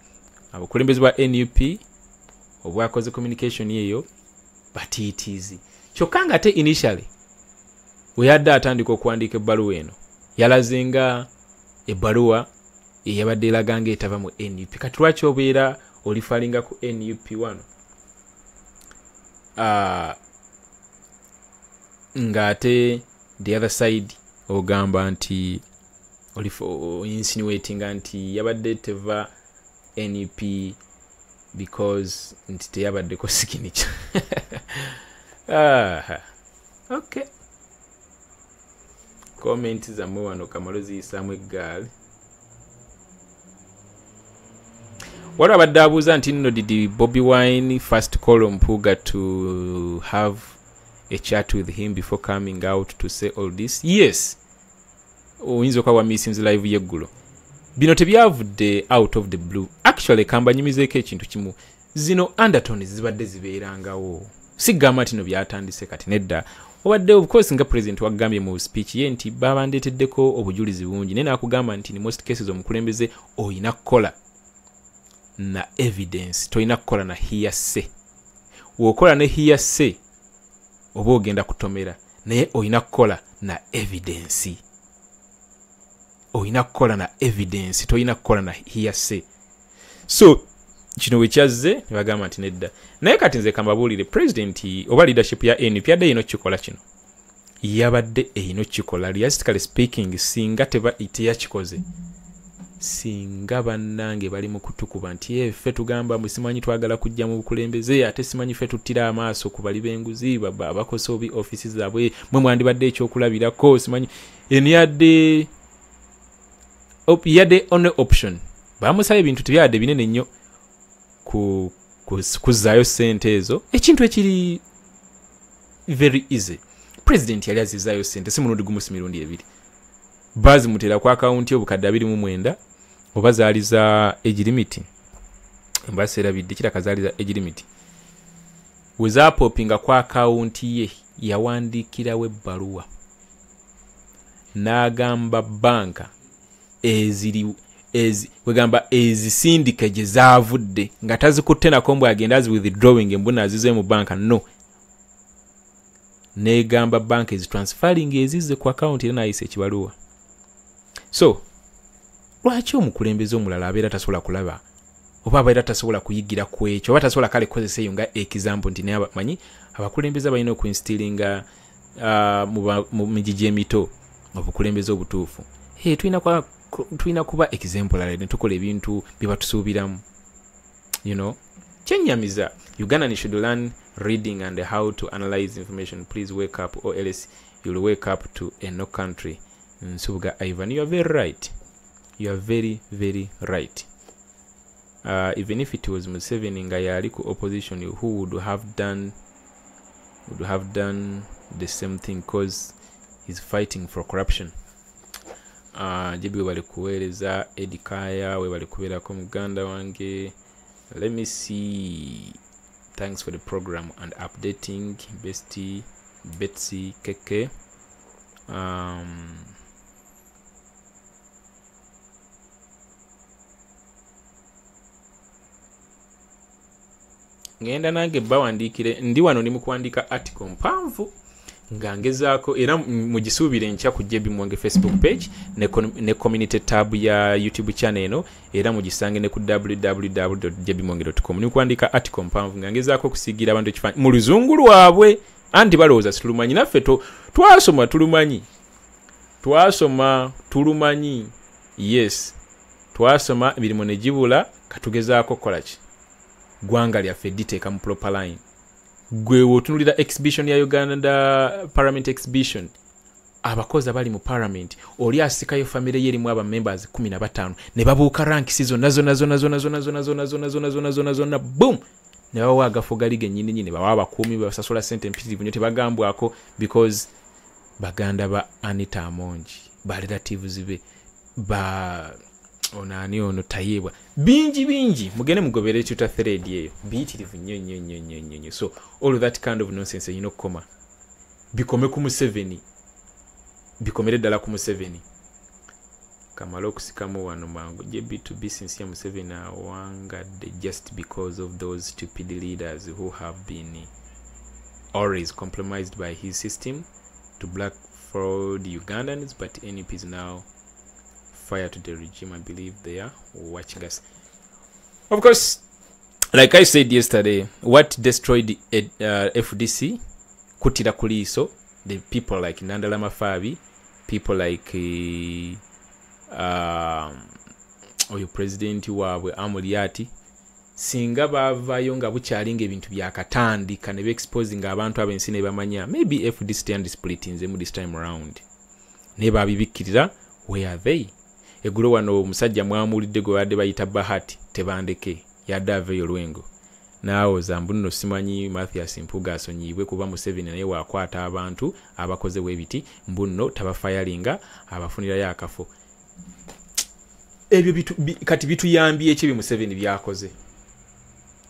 abakulembeze bwa nup obwakoze communication eyo batiitiizi. Kyokka nga ate initially weyadde atandika okuwandiika ebbaluwa eno yalaze nga ebbaluwa eyabadde eraga nga etava mu nup kati lwaki obeera olifalinga ku nup wano? Ah, ng'ate the other side ogamba nti insinuatinga nti yabadde teva nep because nti teyabaddeko sikinica [laughs] ok comment zammwe wano kamalo ziyisaamu eggaali wali abadde abuuza nti nno didi bobi wine first call mpuga to have a chat with him before coming out to say all this? Yes oyinza okuba wamisinzi live yeggulo. Bino tebyavudde out of the blue. Actually kambanyumizeeko ekintu kimu. Zino undertones zibadde zibeerangawo. Sigamba nti no byatandise kati nedda. Obadde ofcourse nga president wagambye mu speech ye nti babandeeteddeko obujulizi bungi. Naye nakugamba nti ni most cases omukulembeze oyina kukola na evidence tolina kukola na hiyase wokola ne hiyase oba ogenda kutomera naye olina kukola na evidensi olina kukola na evidensi tolina kukola na hiyase so kino wekyazze ne bagamba nti nedda. Naye kati nze kambabuulire pulezidenti oba leadership ya np yadde eyina okukikola kino? Yabadde eyina okukikola. Realistically speaking singa teyakikoze singa bannange bali mu kutukuba nti "Eh, ffe tugamba mwe simanyi twagala kujja mu bukulembeze ate simanyi ffe tuttira amaaso ku bali b'enguzi abakosa obi ofisi zaabwe mwe mwandibadde ekyokulabirako simanyi eno yadde yadde only option. Bamusaba ebintu tebyabadde binene nnyo ku- ku- kuzzaayo sente ezo. Ekintu ekiri very easy. President yali azizaayo sente si mulundi gumu si mirundi ebiri. Bazimutera ku akawunti obukadde abiri mu mwenda oba zaali za egirimiti mbaserabidde kiraka zaali za egirimiti wezapopinga ku akawunti ye yawandiikirawo ebbaluwa. N'agamba banka eziri ezi wegamba ezisindike gye zaavudde nga tazikutte nako mbwe agenda azi withdrawing embuna azize mu banka no. Negamba banka ezitransferring ezizze ku akawunti era nayisa ekibaluwa. So lwaki omukulembeze omulala abeera tasobola kulaba? Oba abeera tasobola kuyigira ku ekyo oba tasobola kale kukozesa eyo nga ekizampo nti naye manyi abakulembeze balina okuinstilinga uh, mu migi gy'emito obukulembeze obutuufu. Hey, tulina tulina kuba exemplary ne tukola ebintu bye batusuubiramu. You know? Kyenyamiza uganda should learn reading and how to analyze information. Please wake up or else you'll wake up to a no country. Nsubuga ivan you are very right. You are very very right. Uh, even if it was museveni nga yali ku opposition who would have done would have done the same thing cause he's fighting for corruption uh, jebi we bali kuweereza edikaya we bali kubeerako muganda wange. Let me see. Thanks for the program and updating. Besty betsy keke. Um, ngenda nange bawandiikire ndi wano ndi mu kuwandiika article mpanvu nga ngezaako era mugisuubire enkya ku jebi mwange facebook page ne, community tab ya youtube channel eno era mugisange ne ku www jebimonge com ni kuwandiika article mpanvu nga ngezaako okusiigira abantu ekifaananyi mu luzungu lwabwe anti balowooza situlumanyi naffe twasoma tulumanyi. Twasoma tulumanyi. Yes. Twasoma emirimu ne gibula katugezaako kukolaki gwanga lyaffe diteeka mu proper line gwe wotunulira exhibition ya uganda parliament exhibition abakozi abali mu parliament oli asikayo famire ye erimu abamembers 15 ne babuuka rankisi zonna zonna zonna zonna zonna zonna zonna zonna zonna zonna zonna zonna boom ne bawa agafo gali gennyini nyini bawa abakuumi babasasula sente mpitirivu nnyo tebagambwako because baganda ba anita amongi ba relatives be ba ono ani ono tayeebwa bingi bingi mugende mugobere tuta thread eyo biyitirivu nnyo nnyo nnyo nnyo nnyo nnyo so all that kind of nonsense erina okukoma bikome ku museveni. Bikomere ddala ku museveni. Kamale okusikamu wano mangu. Jb2b sinsi ya museveni awangadde just because of those stupid leaders who have been always compromised by his system to black fraud ugandans but np is now fire to the regime. I believe they are watching us. Of course, like I said yesterday, what destroyed uh, FDC, Kutira Kuliso, the people like Nandala Mafabi, people like uh, um, oyo president waabwe amuliati singa baavaayo nga bukyalinga ebintu byakatandika ne beexposinga abantu ab'ensi ne bamanya maybe fdc teyandisplitinzemu this time around naye babibikkirira where are they eggulo wano omusajja mwamuwulidde gwe badde bayita bahati tebandeke yadde aveeyo olwengo. Naawoza mbu nno simanyi mathias mpuga asonyiibwe kuba museveni naye waakwata abantu abakoze bwebiti mbu nno tabafayalinga abafunirayo akafo. Ebyo kati bituyambye eki bye museveni byakoze?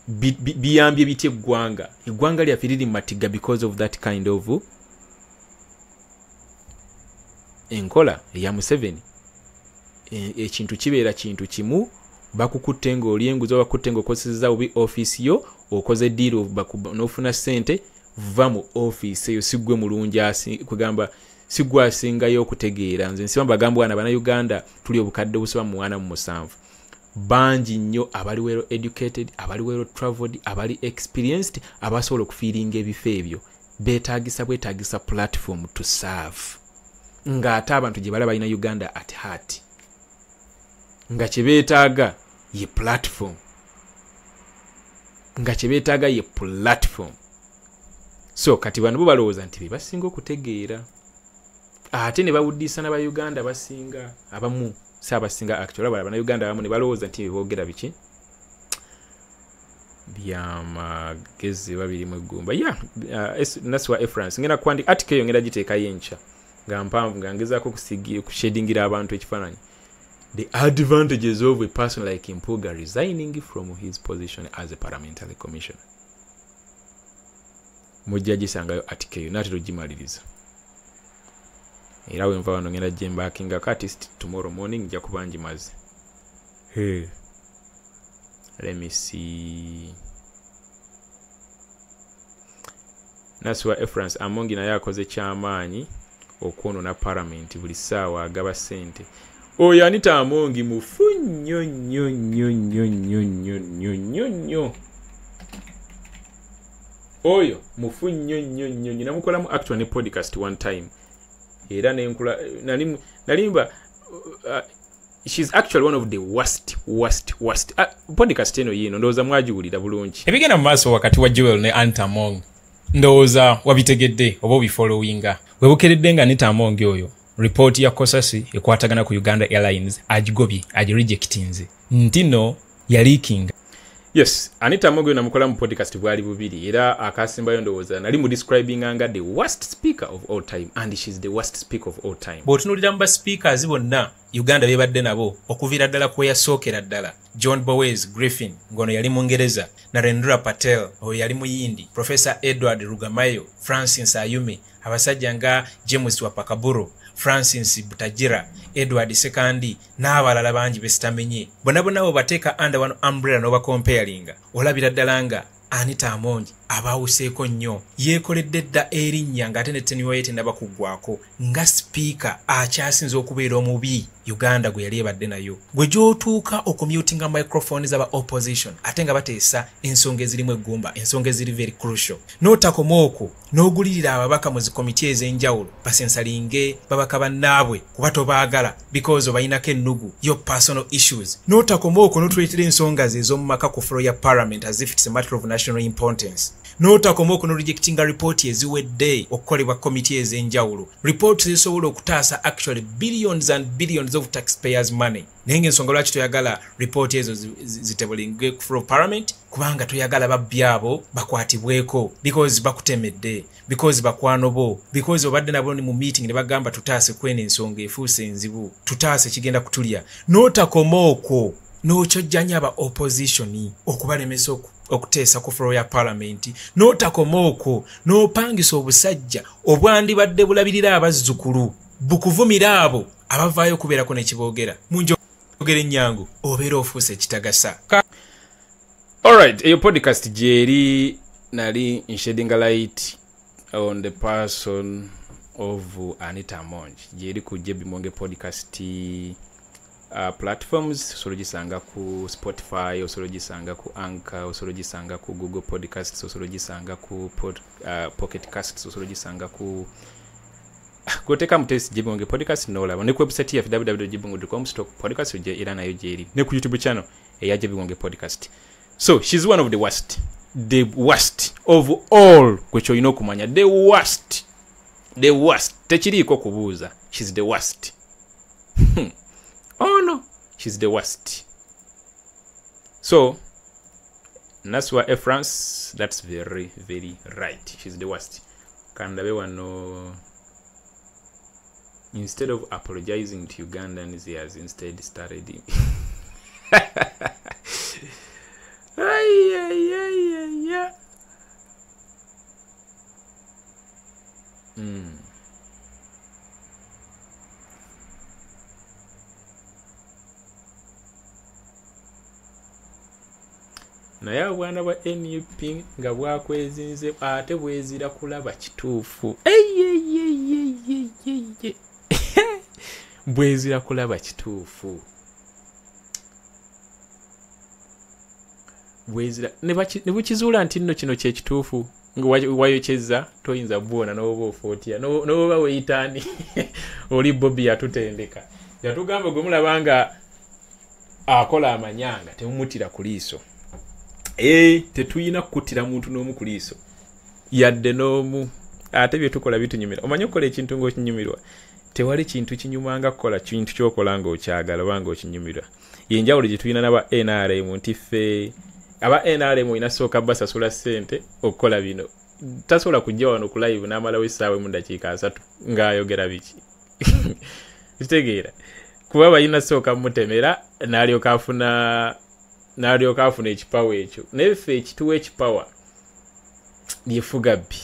Bi- bi- biyambye bitya eggwanga? Eggwanga lyaffe riri matiga because of that kind of enkola eya museveni ekintu kibeera kintu kimu bakukutte ngaoli enguzi bakutte ngaokozeseza bubi ofiisi yo okoze diiro n'ofuna sente va mu ofiisi eyo siggwe mulungi kugamba siggwe asingayo okutegeera. Nze nsiba bagamba wana bannayuganda tuli obukadde busaba mu mwana mu musanvu. Bangi nnyo abali wero educated abali wero traveled abali experienced abasobola okufiiringa ebifo ebyo. Beetagisa bwetagisa platform to serve. Ng'ate abantu gye bala balina uganda at heart nga kye beetaaga ye platform. Nga kye beetaaga ye platform. So kati bano bo balowooza nti be basinga okutegeera. Ate ne bawuddisa n'abauganda basinga abamu si abasinga actually abala bannayuganda abamu ne balowooza nti boogera biki? Byamagezi babirimu eggumba. Ya naswa efrance ngenda kwandi atika eyo ngenda giteekayo enkya nga mpanvu nga ngezaako kushedingira abantu ekifaananyi the advantages of a person like impuga resigning from his position as a parliamentary commissioner. Mujja gisangayo atike eyo naatera ogimaliriza era wenva wano ngenda kinga artist tomorrow morning nja kuba ngimaze Hey. let me see. Naswa efrance amongi naye akoze kyamaanyi okwonona paramenti buli ssaawa agaba ssente oyo anita amongi mufu nnyo nnyo nnyo nnyo nnyo nnyo nnyo nnyo nnyo. Oyo mufu nnyo nnyo nnyo nnyo. Namukolamu actual ne podcast one time. Era nenkula nali- nalimba uh, shes actually one of the worst worst worst. Uh, podcast eno yiino ndowooza mwagiwulira bulungi. Ebigenda mu maaso wakati wa joel ne antamong ndowooza wabitegedde oba obifollowinga bwe bukeredde nga antamong oyo ripooti ya kosasi ekwatagana ku uganda airlines agigobye agirejectinze. Nti no yaliikinga yes anita mogo namukola mu podcast bwali bubiri era akasimbayo ndowooza nali mu describinga nga the worst speaker of all time and shes the worst speaker of all time. Bw'otunuulira mu baspeakers bonna uganda bebadde nabo okuviira ddala kweyasookera ddala. John bowes griffin ng'ono yali mu mungereza narendra patel oyo yali muyindi professor edward rugamayo francis ayumi abasajja nga james wapakaburo francis butagira edward sekandi n'abalala bangi besitamenye bonna bonna bwebateeka under one umbrella n'obakomparinga olabira ddala nga anita amongi abaawuseeko nnyo. Yeekoledde dda erinnya ng'ate ne teniwa ye tennaba kuggwako nga sipiika akyasinza okubeera omubi. Uganda gwe yali ebadde nayo. Gwe gy'otuuka okumyutinga microphone z'aba opposition ate nga bateesa ensonga ezirimu eggumba ensonga eziri very crucial. N'otakoma okwo n'ogulirira ababaka mu zikomiti ez'enjawulo basensalinge babaka bannaabwe kuba tobaagala because obalinako ennugu yo personal issues. N'otakoma okwo n'otuleetera ensonga ze ez'omu maka ku flo ya parliament as if it's a matter of national importance n'otakoma okunorejectinga ripooti eziwedde okukolebwa komiti ez'enjawulo. Ripooti zisobola okutaasa actually billions and billions of taxpayers money. Naye ng'ensonga lwaki toyagala ripooti ezo zi- zi- zitebulinge ku floor parliament? Kubanga toyagala babbi abo bakwatibweko. Because bakutemedde because bakwano bo because obadde nabo ni mu meeting ne bagamba tutaase kweno ensonga efuuse enzibu tutaase kigenda kutulya. N'otakoma okwo n'okyojjanya aba opposition okubalemesa oku okuteesa ku floor ya palamenti n'otakoma okwo n'opangisa obusajja obwandibadde bulabirira abazzukulu bukuvumira abo abavaayo okubeerako nekiboogera munjogera ennyangu obeera ofuuse ekitagasa. Alright eyo podcast gyeri nali nshedinga light on the person of anita monge gyeri ku jebimonge podcast uh, platforms osobola ogisanga ku spotify osobola ogisanga ku anchor osobola ogisanga ku google podcasts osobola ogisanga ku pod, uh, pocket casts osobola ogisanga ku [laughs] goteka mutesi jibonge podcast nolaba ne ku website yaffe www.jibonge.com stock podcast gye era nayo gyeri ne ku youtube channel eya jibonge podcast. So she's one of the worst. The worst of all. Gwekyolina okumanya the worst. The worst. Tekiriiko kubuuza shes the worst [laughs] oh no. She's the worst. So that's why france that's very very right. She's the worst. Kandabe wano instead of apologizing to ugandans he has instead started. [laughs] Him. Mm. Naye obwana bwa nup nga bwakwezinze ate bwezira kulaba kituufu. [laughs] Bwezira kulaba kituufu. Bwezira ne bukizuula nti nno kino kyekituufu nga wa- wayokyeza toyinza bwona noba No- noba weyitaani [laughs] oli bobi yatutendeka. Yatugamba gwe mulaba nga akola amanyanga temumutira ku liiso ee tetuyina kukuttira muntu n'omu ku liiso. Yadde n'omu ate byetukola bitunyumira omanye okukola ekintu ngaokinyumirwa tewali kintu kinyumanga kukola kintu kyokola ngaokyagala oba ngaokinyumirwa yenjawulo gye tulina n'aba nrm nti ffe aba nrm olina sooka basasula ssente okukola bino. Tasobola kujja wano ku live n'amalawo essaawa emu dakiika asatu ng'ayogera biki? [laughs] Kitegeera. Kuba balina sooka mutemera n'alyoka afuna n'alyoka afuna ekipawa ekyo naye ffe ekituwa ekipawa lyefuga bbi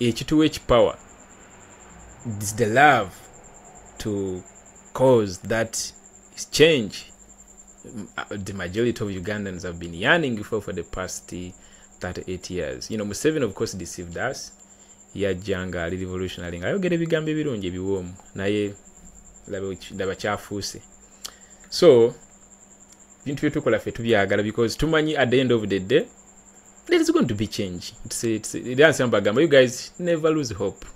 ekituwa ekipawa is the love to cause that change. Mm, the majority of ugandans have been yearning for for the past uh, 38 years. You know museveni of course deceived us. Yajja nga ali revolutionary. Ngaayogera ebigambo ebirungi ebiwoomu naye laba kyafuuse so bintu byetukola ffe tubyagala because tumanyi at the end of the day there is going to be change. Era nsema bagamba you guys never lose hope.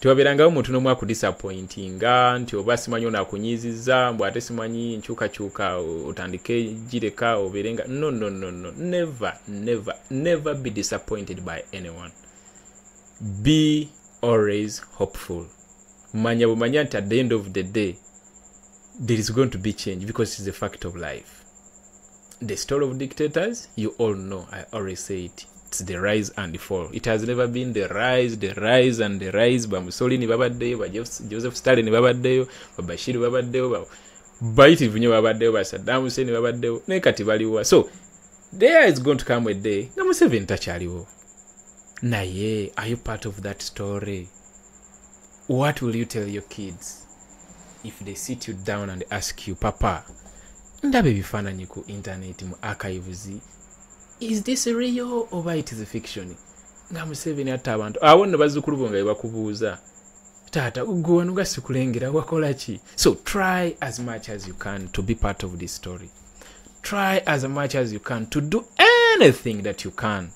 Tewabeerangawo omuntu n'omu akudisappointinga nti oba simanyi ono akunyiiziza mbw ate simanyi nkyukakyuka otandike gireka obeere nga no no no no. Never never never be disappointed by anyone. Be always hopeful. Manya bumanya nti at the end of the day there is going to be change because it's a fact of life the story of dictators you all know i always say it it's the rise and the fall. It has never been the rise the rise and the rise. Ba musolini babaddeyo ba Joseph- joseph stalin babaddeyo ba bashir babaddeyo ba bayitivu nnyo babaddeyo ba saddam hussein babaddeyo naye kati baliwa so there is going to come a day nga museveni takyaliwo. Naye are you part of that story? What will you tell your kids if they sit you down and ask you papa ndaba ebifaananyi ku internet mu archives. Is this real oba it is fiction? Nga museveni atta abantu. Awo nno bazzukulu bo nga bebakubuuza taata gwe wano nga sikulengera wakola ki? So try as much as you can to be part of this story. Try as much as you can to do anything that you can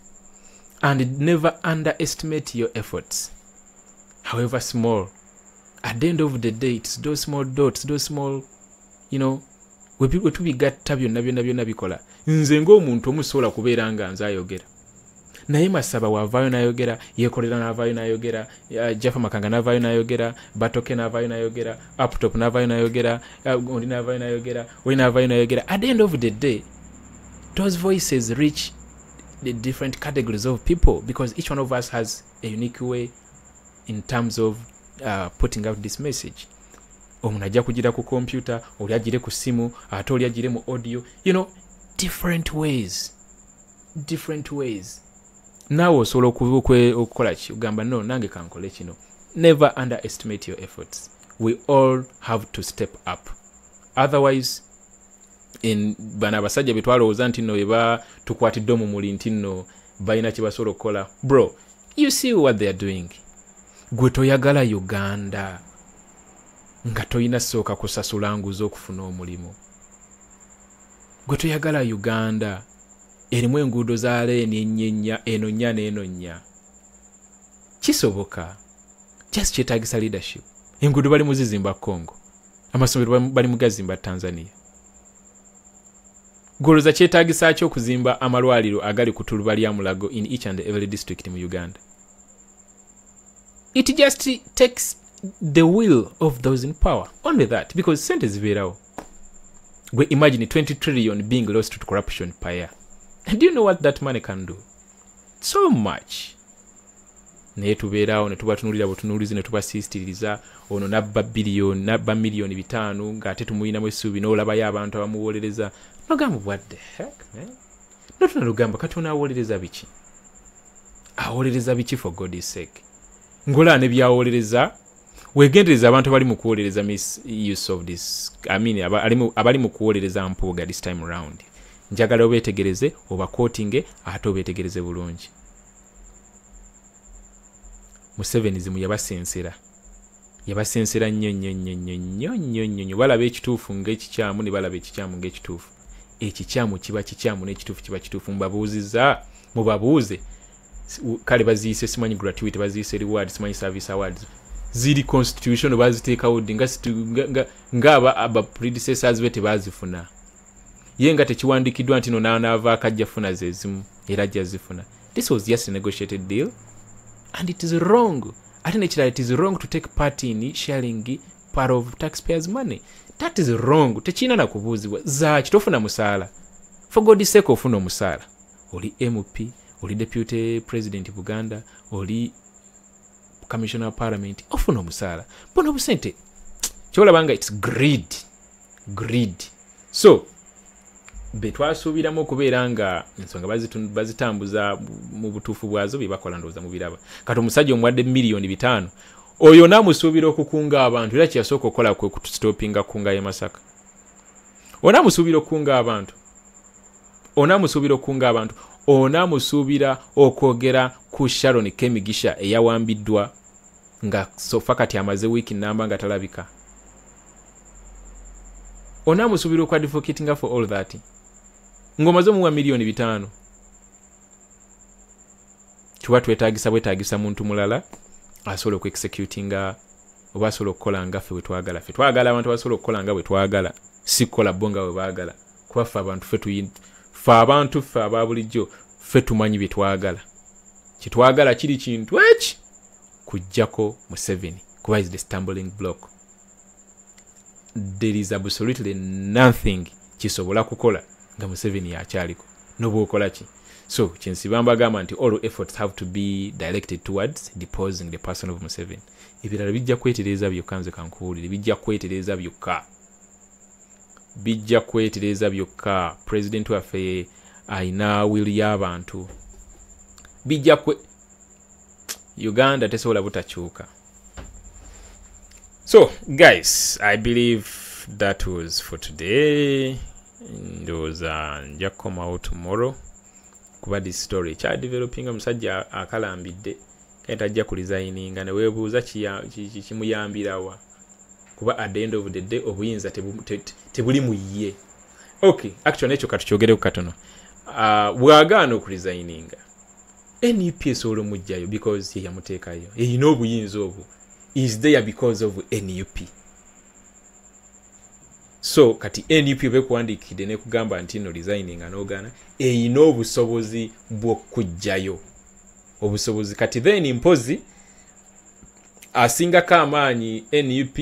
and never underestimate your efforts. However small at the end of the day it's those small dots those small you know we tu- we tubigatta byonna byonna byonna bikola. Nze ng'omuntu omu sobola kubeera nga nze ayogera naye masaba waavaayo n'ayogera yekolera n'avaayo n'ayogera uh, jaffa makanga n'avaayo n'ayogera batoke n'avaayo n'ayogera aptop n'avaayo n'ayogera uh, ondi n'avaayo n'ayogera oli n'avaayo n'ayogera. At the end of the day those voices reach the different categories of people because each one of us has a unique way in terms of uh, putting out this message omuntu ajja kugira ku kompyuta oli agire ku simu ate oli agire mu audio. You know different ways. Different ways. Naawe osobola okukola ki? Ogamba no nange kankole kino. Never underestimate your efforts. We all have to step up. Otherwise bano abasajja betwalowooza nti nno eba tukwatidde omumuli nti nno balina kye basobola okukola. Bro you see what they are doing. Gwe toyagala uganda nga toyina sooka kusasula nguzi okufuna omulimu. Gwe toyagala uganda erimu enguudo za leeni ennyenya eno nnya n'eno nnya. Kisoboka just kyetagisa leadership. Enguudo bali muzizimba congo amasomero bali mugazimba tanzania. Goloza kyetagisa ki okuzimba amalwaliro agali ku tuluba lya mulago in each and every district mu uganda. It just takes the will of those in power. Only that because sente zibeerawo gwe imagine 20 trillion being lost to corruption per year. And do you know what that money can do? So much. Naye tubeerawo ne tubatunulira butunuulizi ne tubasiisitiriza ono nabba biliyoni nabba miliyoni bitaano ng'ate tumuyinamu essuubi n'olabayo abantu abamuwolereza. The heck man? Notunalugamba kati onaawolereza biki? Awolereza biki for god's sake? Ngolaa ne byawolereza wegendereza abantu abali mu kuwolereza misuse of this i mean abali mu kuwolereza mpuuga this time round. Njagala obeetegereze obakootinge ate obeetegereze bulungi. Musevenizimu yabasensera. Yabasensera nnyo nnyo nnyo nnyo nnyo nnyo nnyo nnyo. Balaba ekituufu ngaekikyamu ne balaba ekikyamu ngaekituufu ekikyamu kiba kikyamu n'ekituufu kiba kituufu. Mubabuuziza mubabuuze. Kale baziyise simanyi gratuity baziyise reward simanyi service awards ziri constitution baziteekawo ddi? Ngaaba aba predecessors be tebazifuna. Ye nga tekiwandiikiddwa nti no naanaavaako ajja funa ze zimu era ajja zifuna. This was just a negotiated deal. And it is wrong. Ate nekirala it is wrong to take part in sharing part of taxpayers money. That is wrong. Tekirina nakubuuzibwa zaaki tofuna musaala. For god sake ofuna omusaala. Oli mp oli deputy president buganda oli commissioner of parliament ofuna omusaala. Bona obusente kyolaba nga its greed greed. So betwasuubiramu okubeera nga ensonga bazitambuza mu butuufu bwazo byebakola ndowooza mubiraba kati omusajja omuwadde miliyoni bitaano oyo naamusuubira okukunga abantu era kyeyasooka okukola kwe kutustopinga kunga ye masaka. Onaamusuubira okukunga abantu onaamusuubira okukunga abantu onaamusuubira okwogera ku sharon kemigisha eyawambiddwa nga sofa kati amaze wiiki namba nga talabika. Onaamusuubira okwadvocatinga for all that. Ng'omaze omuwa miliyoni bitaano kiba twetagisa bwetagisa muntu mulala asobola okuexecutinga oba asobola okukola nga ffe bwetwagala. Ffe twagala abantu basobola okukola nga bwetwagala. Si kukola bo nga bwe baagala. Kuba ffe abantu ffe ffe abantu ffe aba bulijjo ffe tumanyi byetwagala kyetwagala kiri kintu eki kujjako museveni kuba is the stumbling block. There is absolutely nothing kisobola kukola nga museveni yakyaliko noba okola ki? So kyensiba mbagamba nti all efforts have to be directed towards deposing the person of museveni. Ebirala bijja kwetereza byokka nze kankuwulire bijja kwetereza byokka. Bijja kwetereza byokka. Pulezidenti waffe ayina wili y'abantu. Bijja kwe uganda tesobola butakyuka. So guys i believe that was for today. Ndowooza nja kukomawo tomorrow kuba this story ekyadevelopinga omusajja akalambidde kale tajja kulizayininga neweebuuza kimuyambirawa kuba at the end of the day obuyinza tebu- te- te- tebuli mu ye. Okay actually nekyo katukyogereku katono. Uh, bwagaana okulizayininga nup esobola omugjayo because ye yamuteekayo. Erina obuyinza obwo. Is there because of nup so kati nup oba ekuwandiikidde nekugamba nti no resigninga nogaana erina obusobozi bw'okujjayo obusobozi kati then mpozi asingako amaanyi nup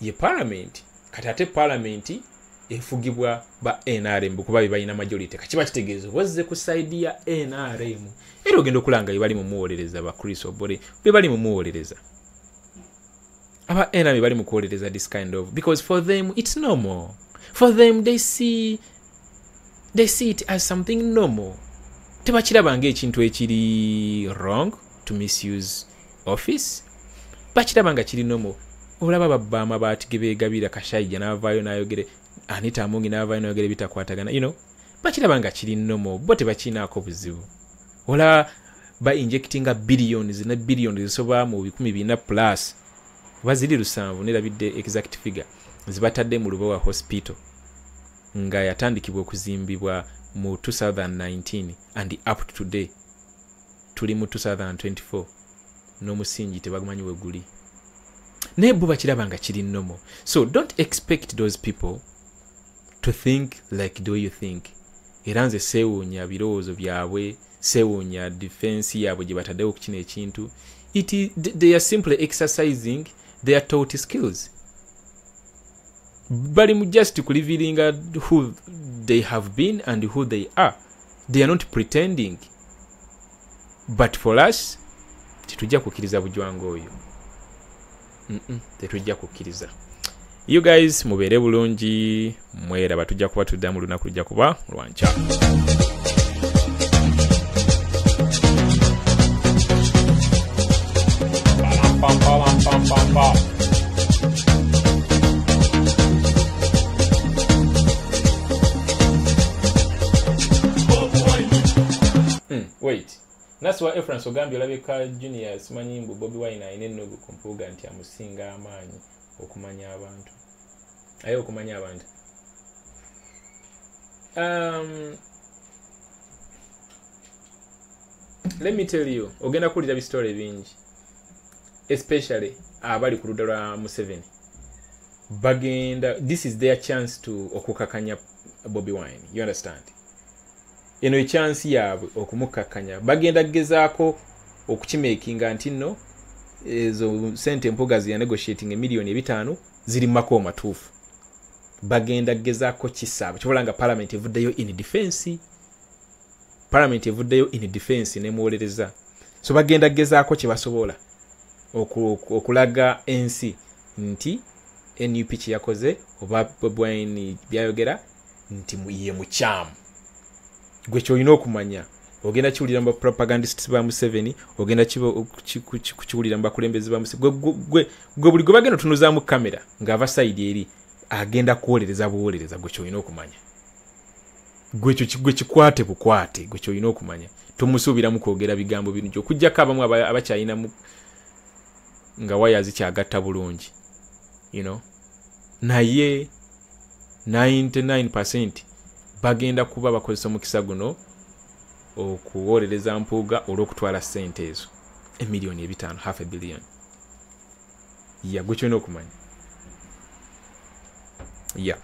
ye palamenti kati ate palamenti efugibwa ba nrm kuba be balina majority. Kakiba kitegeeza wazze ku saidi ya nrm era ogenda okulanga be bali mumuwolereza ba chris obore be bali mumuwolereza aba nrm bali mukuwolereza this kind of because for them it's normal for them they see they see it as something normal tebakiraba ngaekintu ekiri wrong to misuse office bakiraba nga kiri nomo olaba babba amabaati ge beegabira kashayija n'avaayo n'ayogere anita amungi n'avaayo n'ayogere bitakwatagana you know bakiraba nga kiri nomo bo tebakinaako buzibu. Olaba ba injectinga billions ne billions zisoba mu bikumi bina plus oba ziri lusanvu nerabidde exact figure zibatadde mu lubowa hospital nga yatandikibwa okuzimbibwa mu 2019 and up to today. Tuli mu 2024 n'omusingi tebagumanyi we guli. Naye bo bakiraba nga kiri nomo so don't expect those people to think like the way you think? Era nze seewuunya birowoozo byabwe seewuunya defense yaabwe gye bataddewo ku ekintu. It is, they are simply exercising their taught skills. Bali mu just kuliviringa who they have been and who they are. They are not pretending. But for us tetujja kukkiriza bujwanga oyo. Tetujja kukkiriza you guys mubeere bulungi. Mweraba tujja kuba tuddamu lunaku lujja kuba lwanca. Pam, pam. wait naswa efrance ogambye olabika junior simanyi mbu bobi wine alina ennogu ku mpuuga nti amusinga amaanyi okumanya abantu aye okumanya abantu. Um, let me tell you ogenda kuwulira bisitole bingi especially abali ku ludda lwa museveni. Bagenda this is their chance to okukakanya bobi wine you understand? Eno echansi yaabwe okumukakanya. Bagenda gezaako okukimakinga nti nno ezo sente empuga ziya negotiating emiliyoni ebitaano ziri mumako matuufu bagenda gezaako kisaaba kyobola nga parliament evuddeyo in defense parliament evuddeyo in defense nemuwolereza so bagenda gezaako kyebasobola oku- oku- okulaga ensi nti nup kyeyakoze oba bwine byayogera nti ye mukyamu gwe kyolina okumanya ogenda kiwulira mu bapropagandist ba museveni ogenda kukiwulira mu bakulembeze ba museveni gwe buli gwe bagenda otunuzaamu kamera ng'ava sayidi eri agenda kuwolereza buwolereza gwe kyolina okumanya. Gwe ekyo ki- gwe kikwate bukwate gwe kyolina okumanya. Tomusuubiramu kwogera bigambo birungi okugjako abamu aba- abakyalinamu nga waya zikyagatta bulungi you know. Naye 99 bagenda kuba bakozesa omukisa guno okuwolereza mpuuga olw'okutwala sente ezo. Emiliyoni ebitaano half a billion. Ya gwe kyolina okumanya ya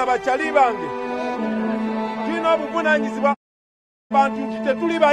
bampisa bakyali bange tulina obuvunanyizibwa bantu nti tetuli ba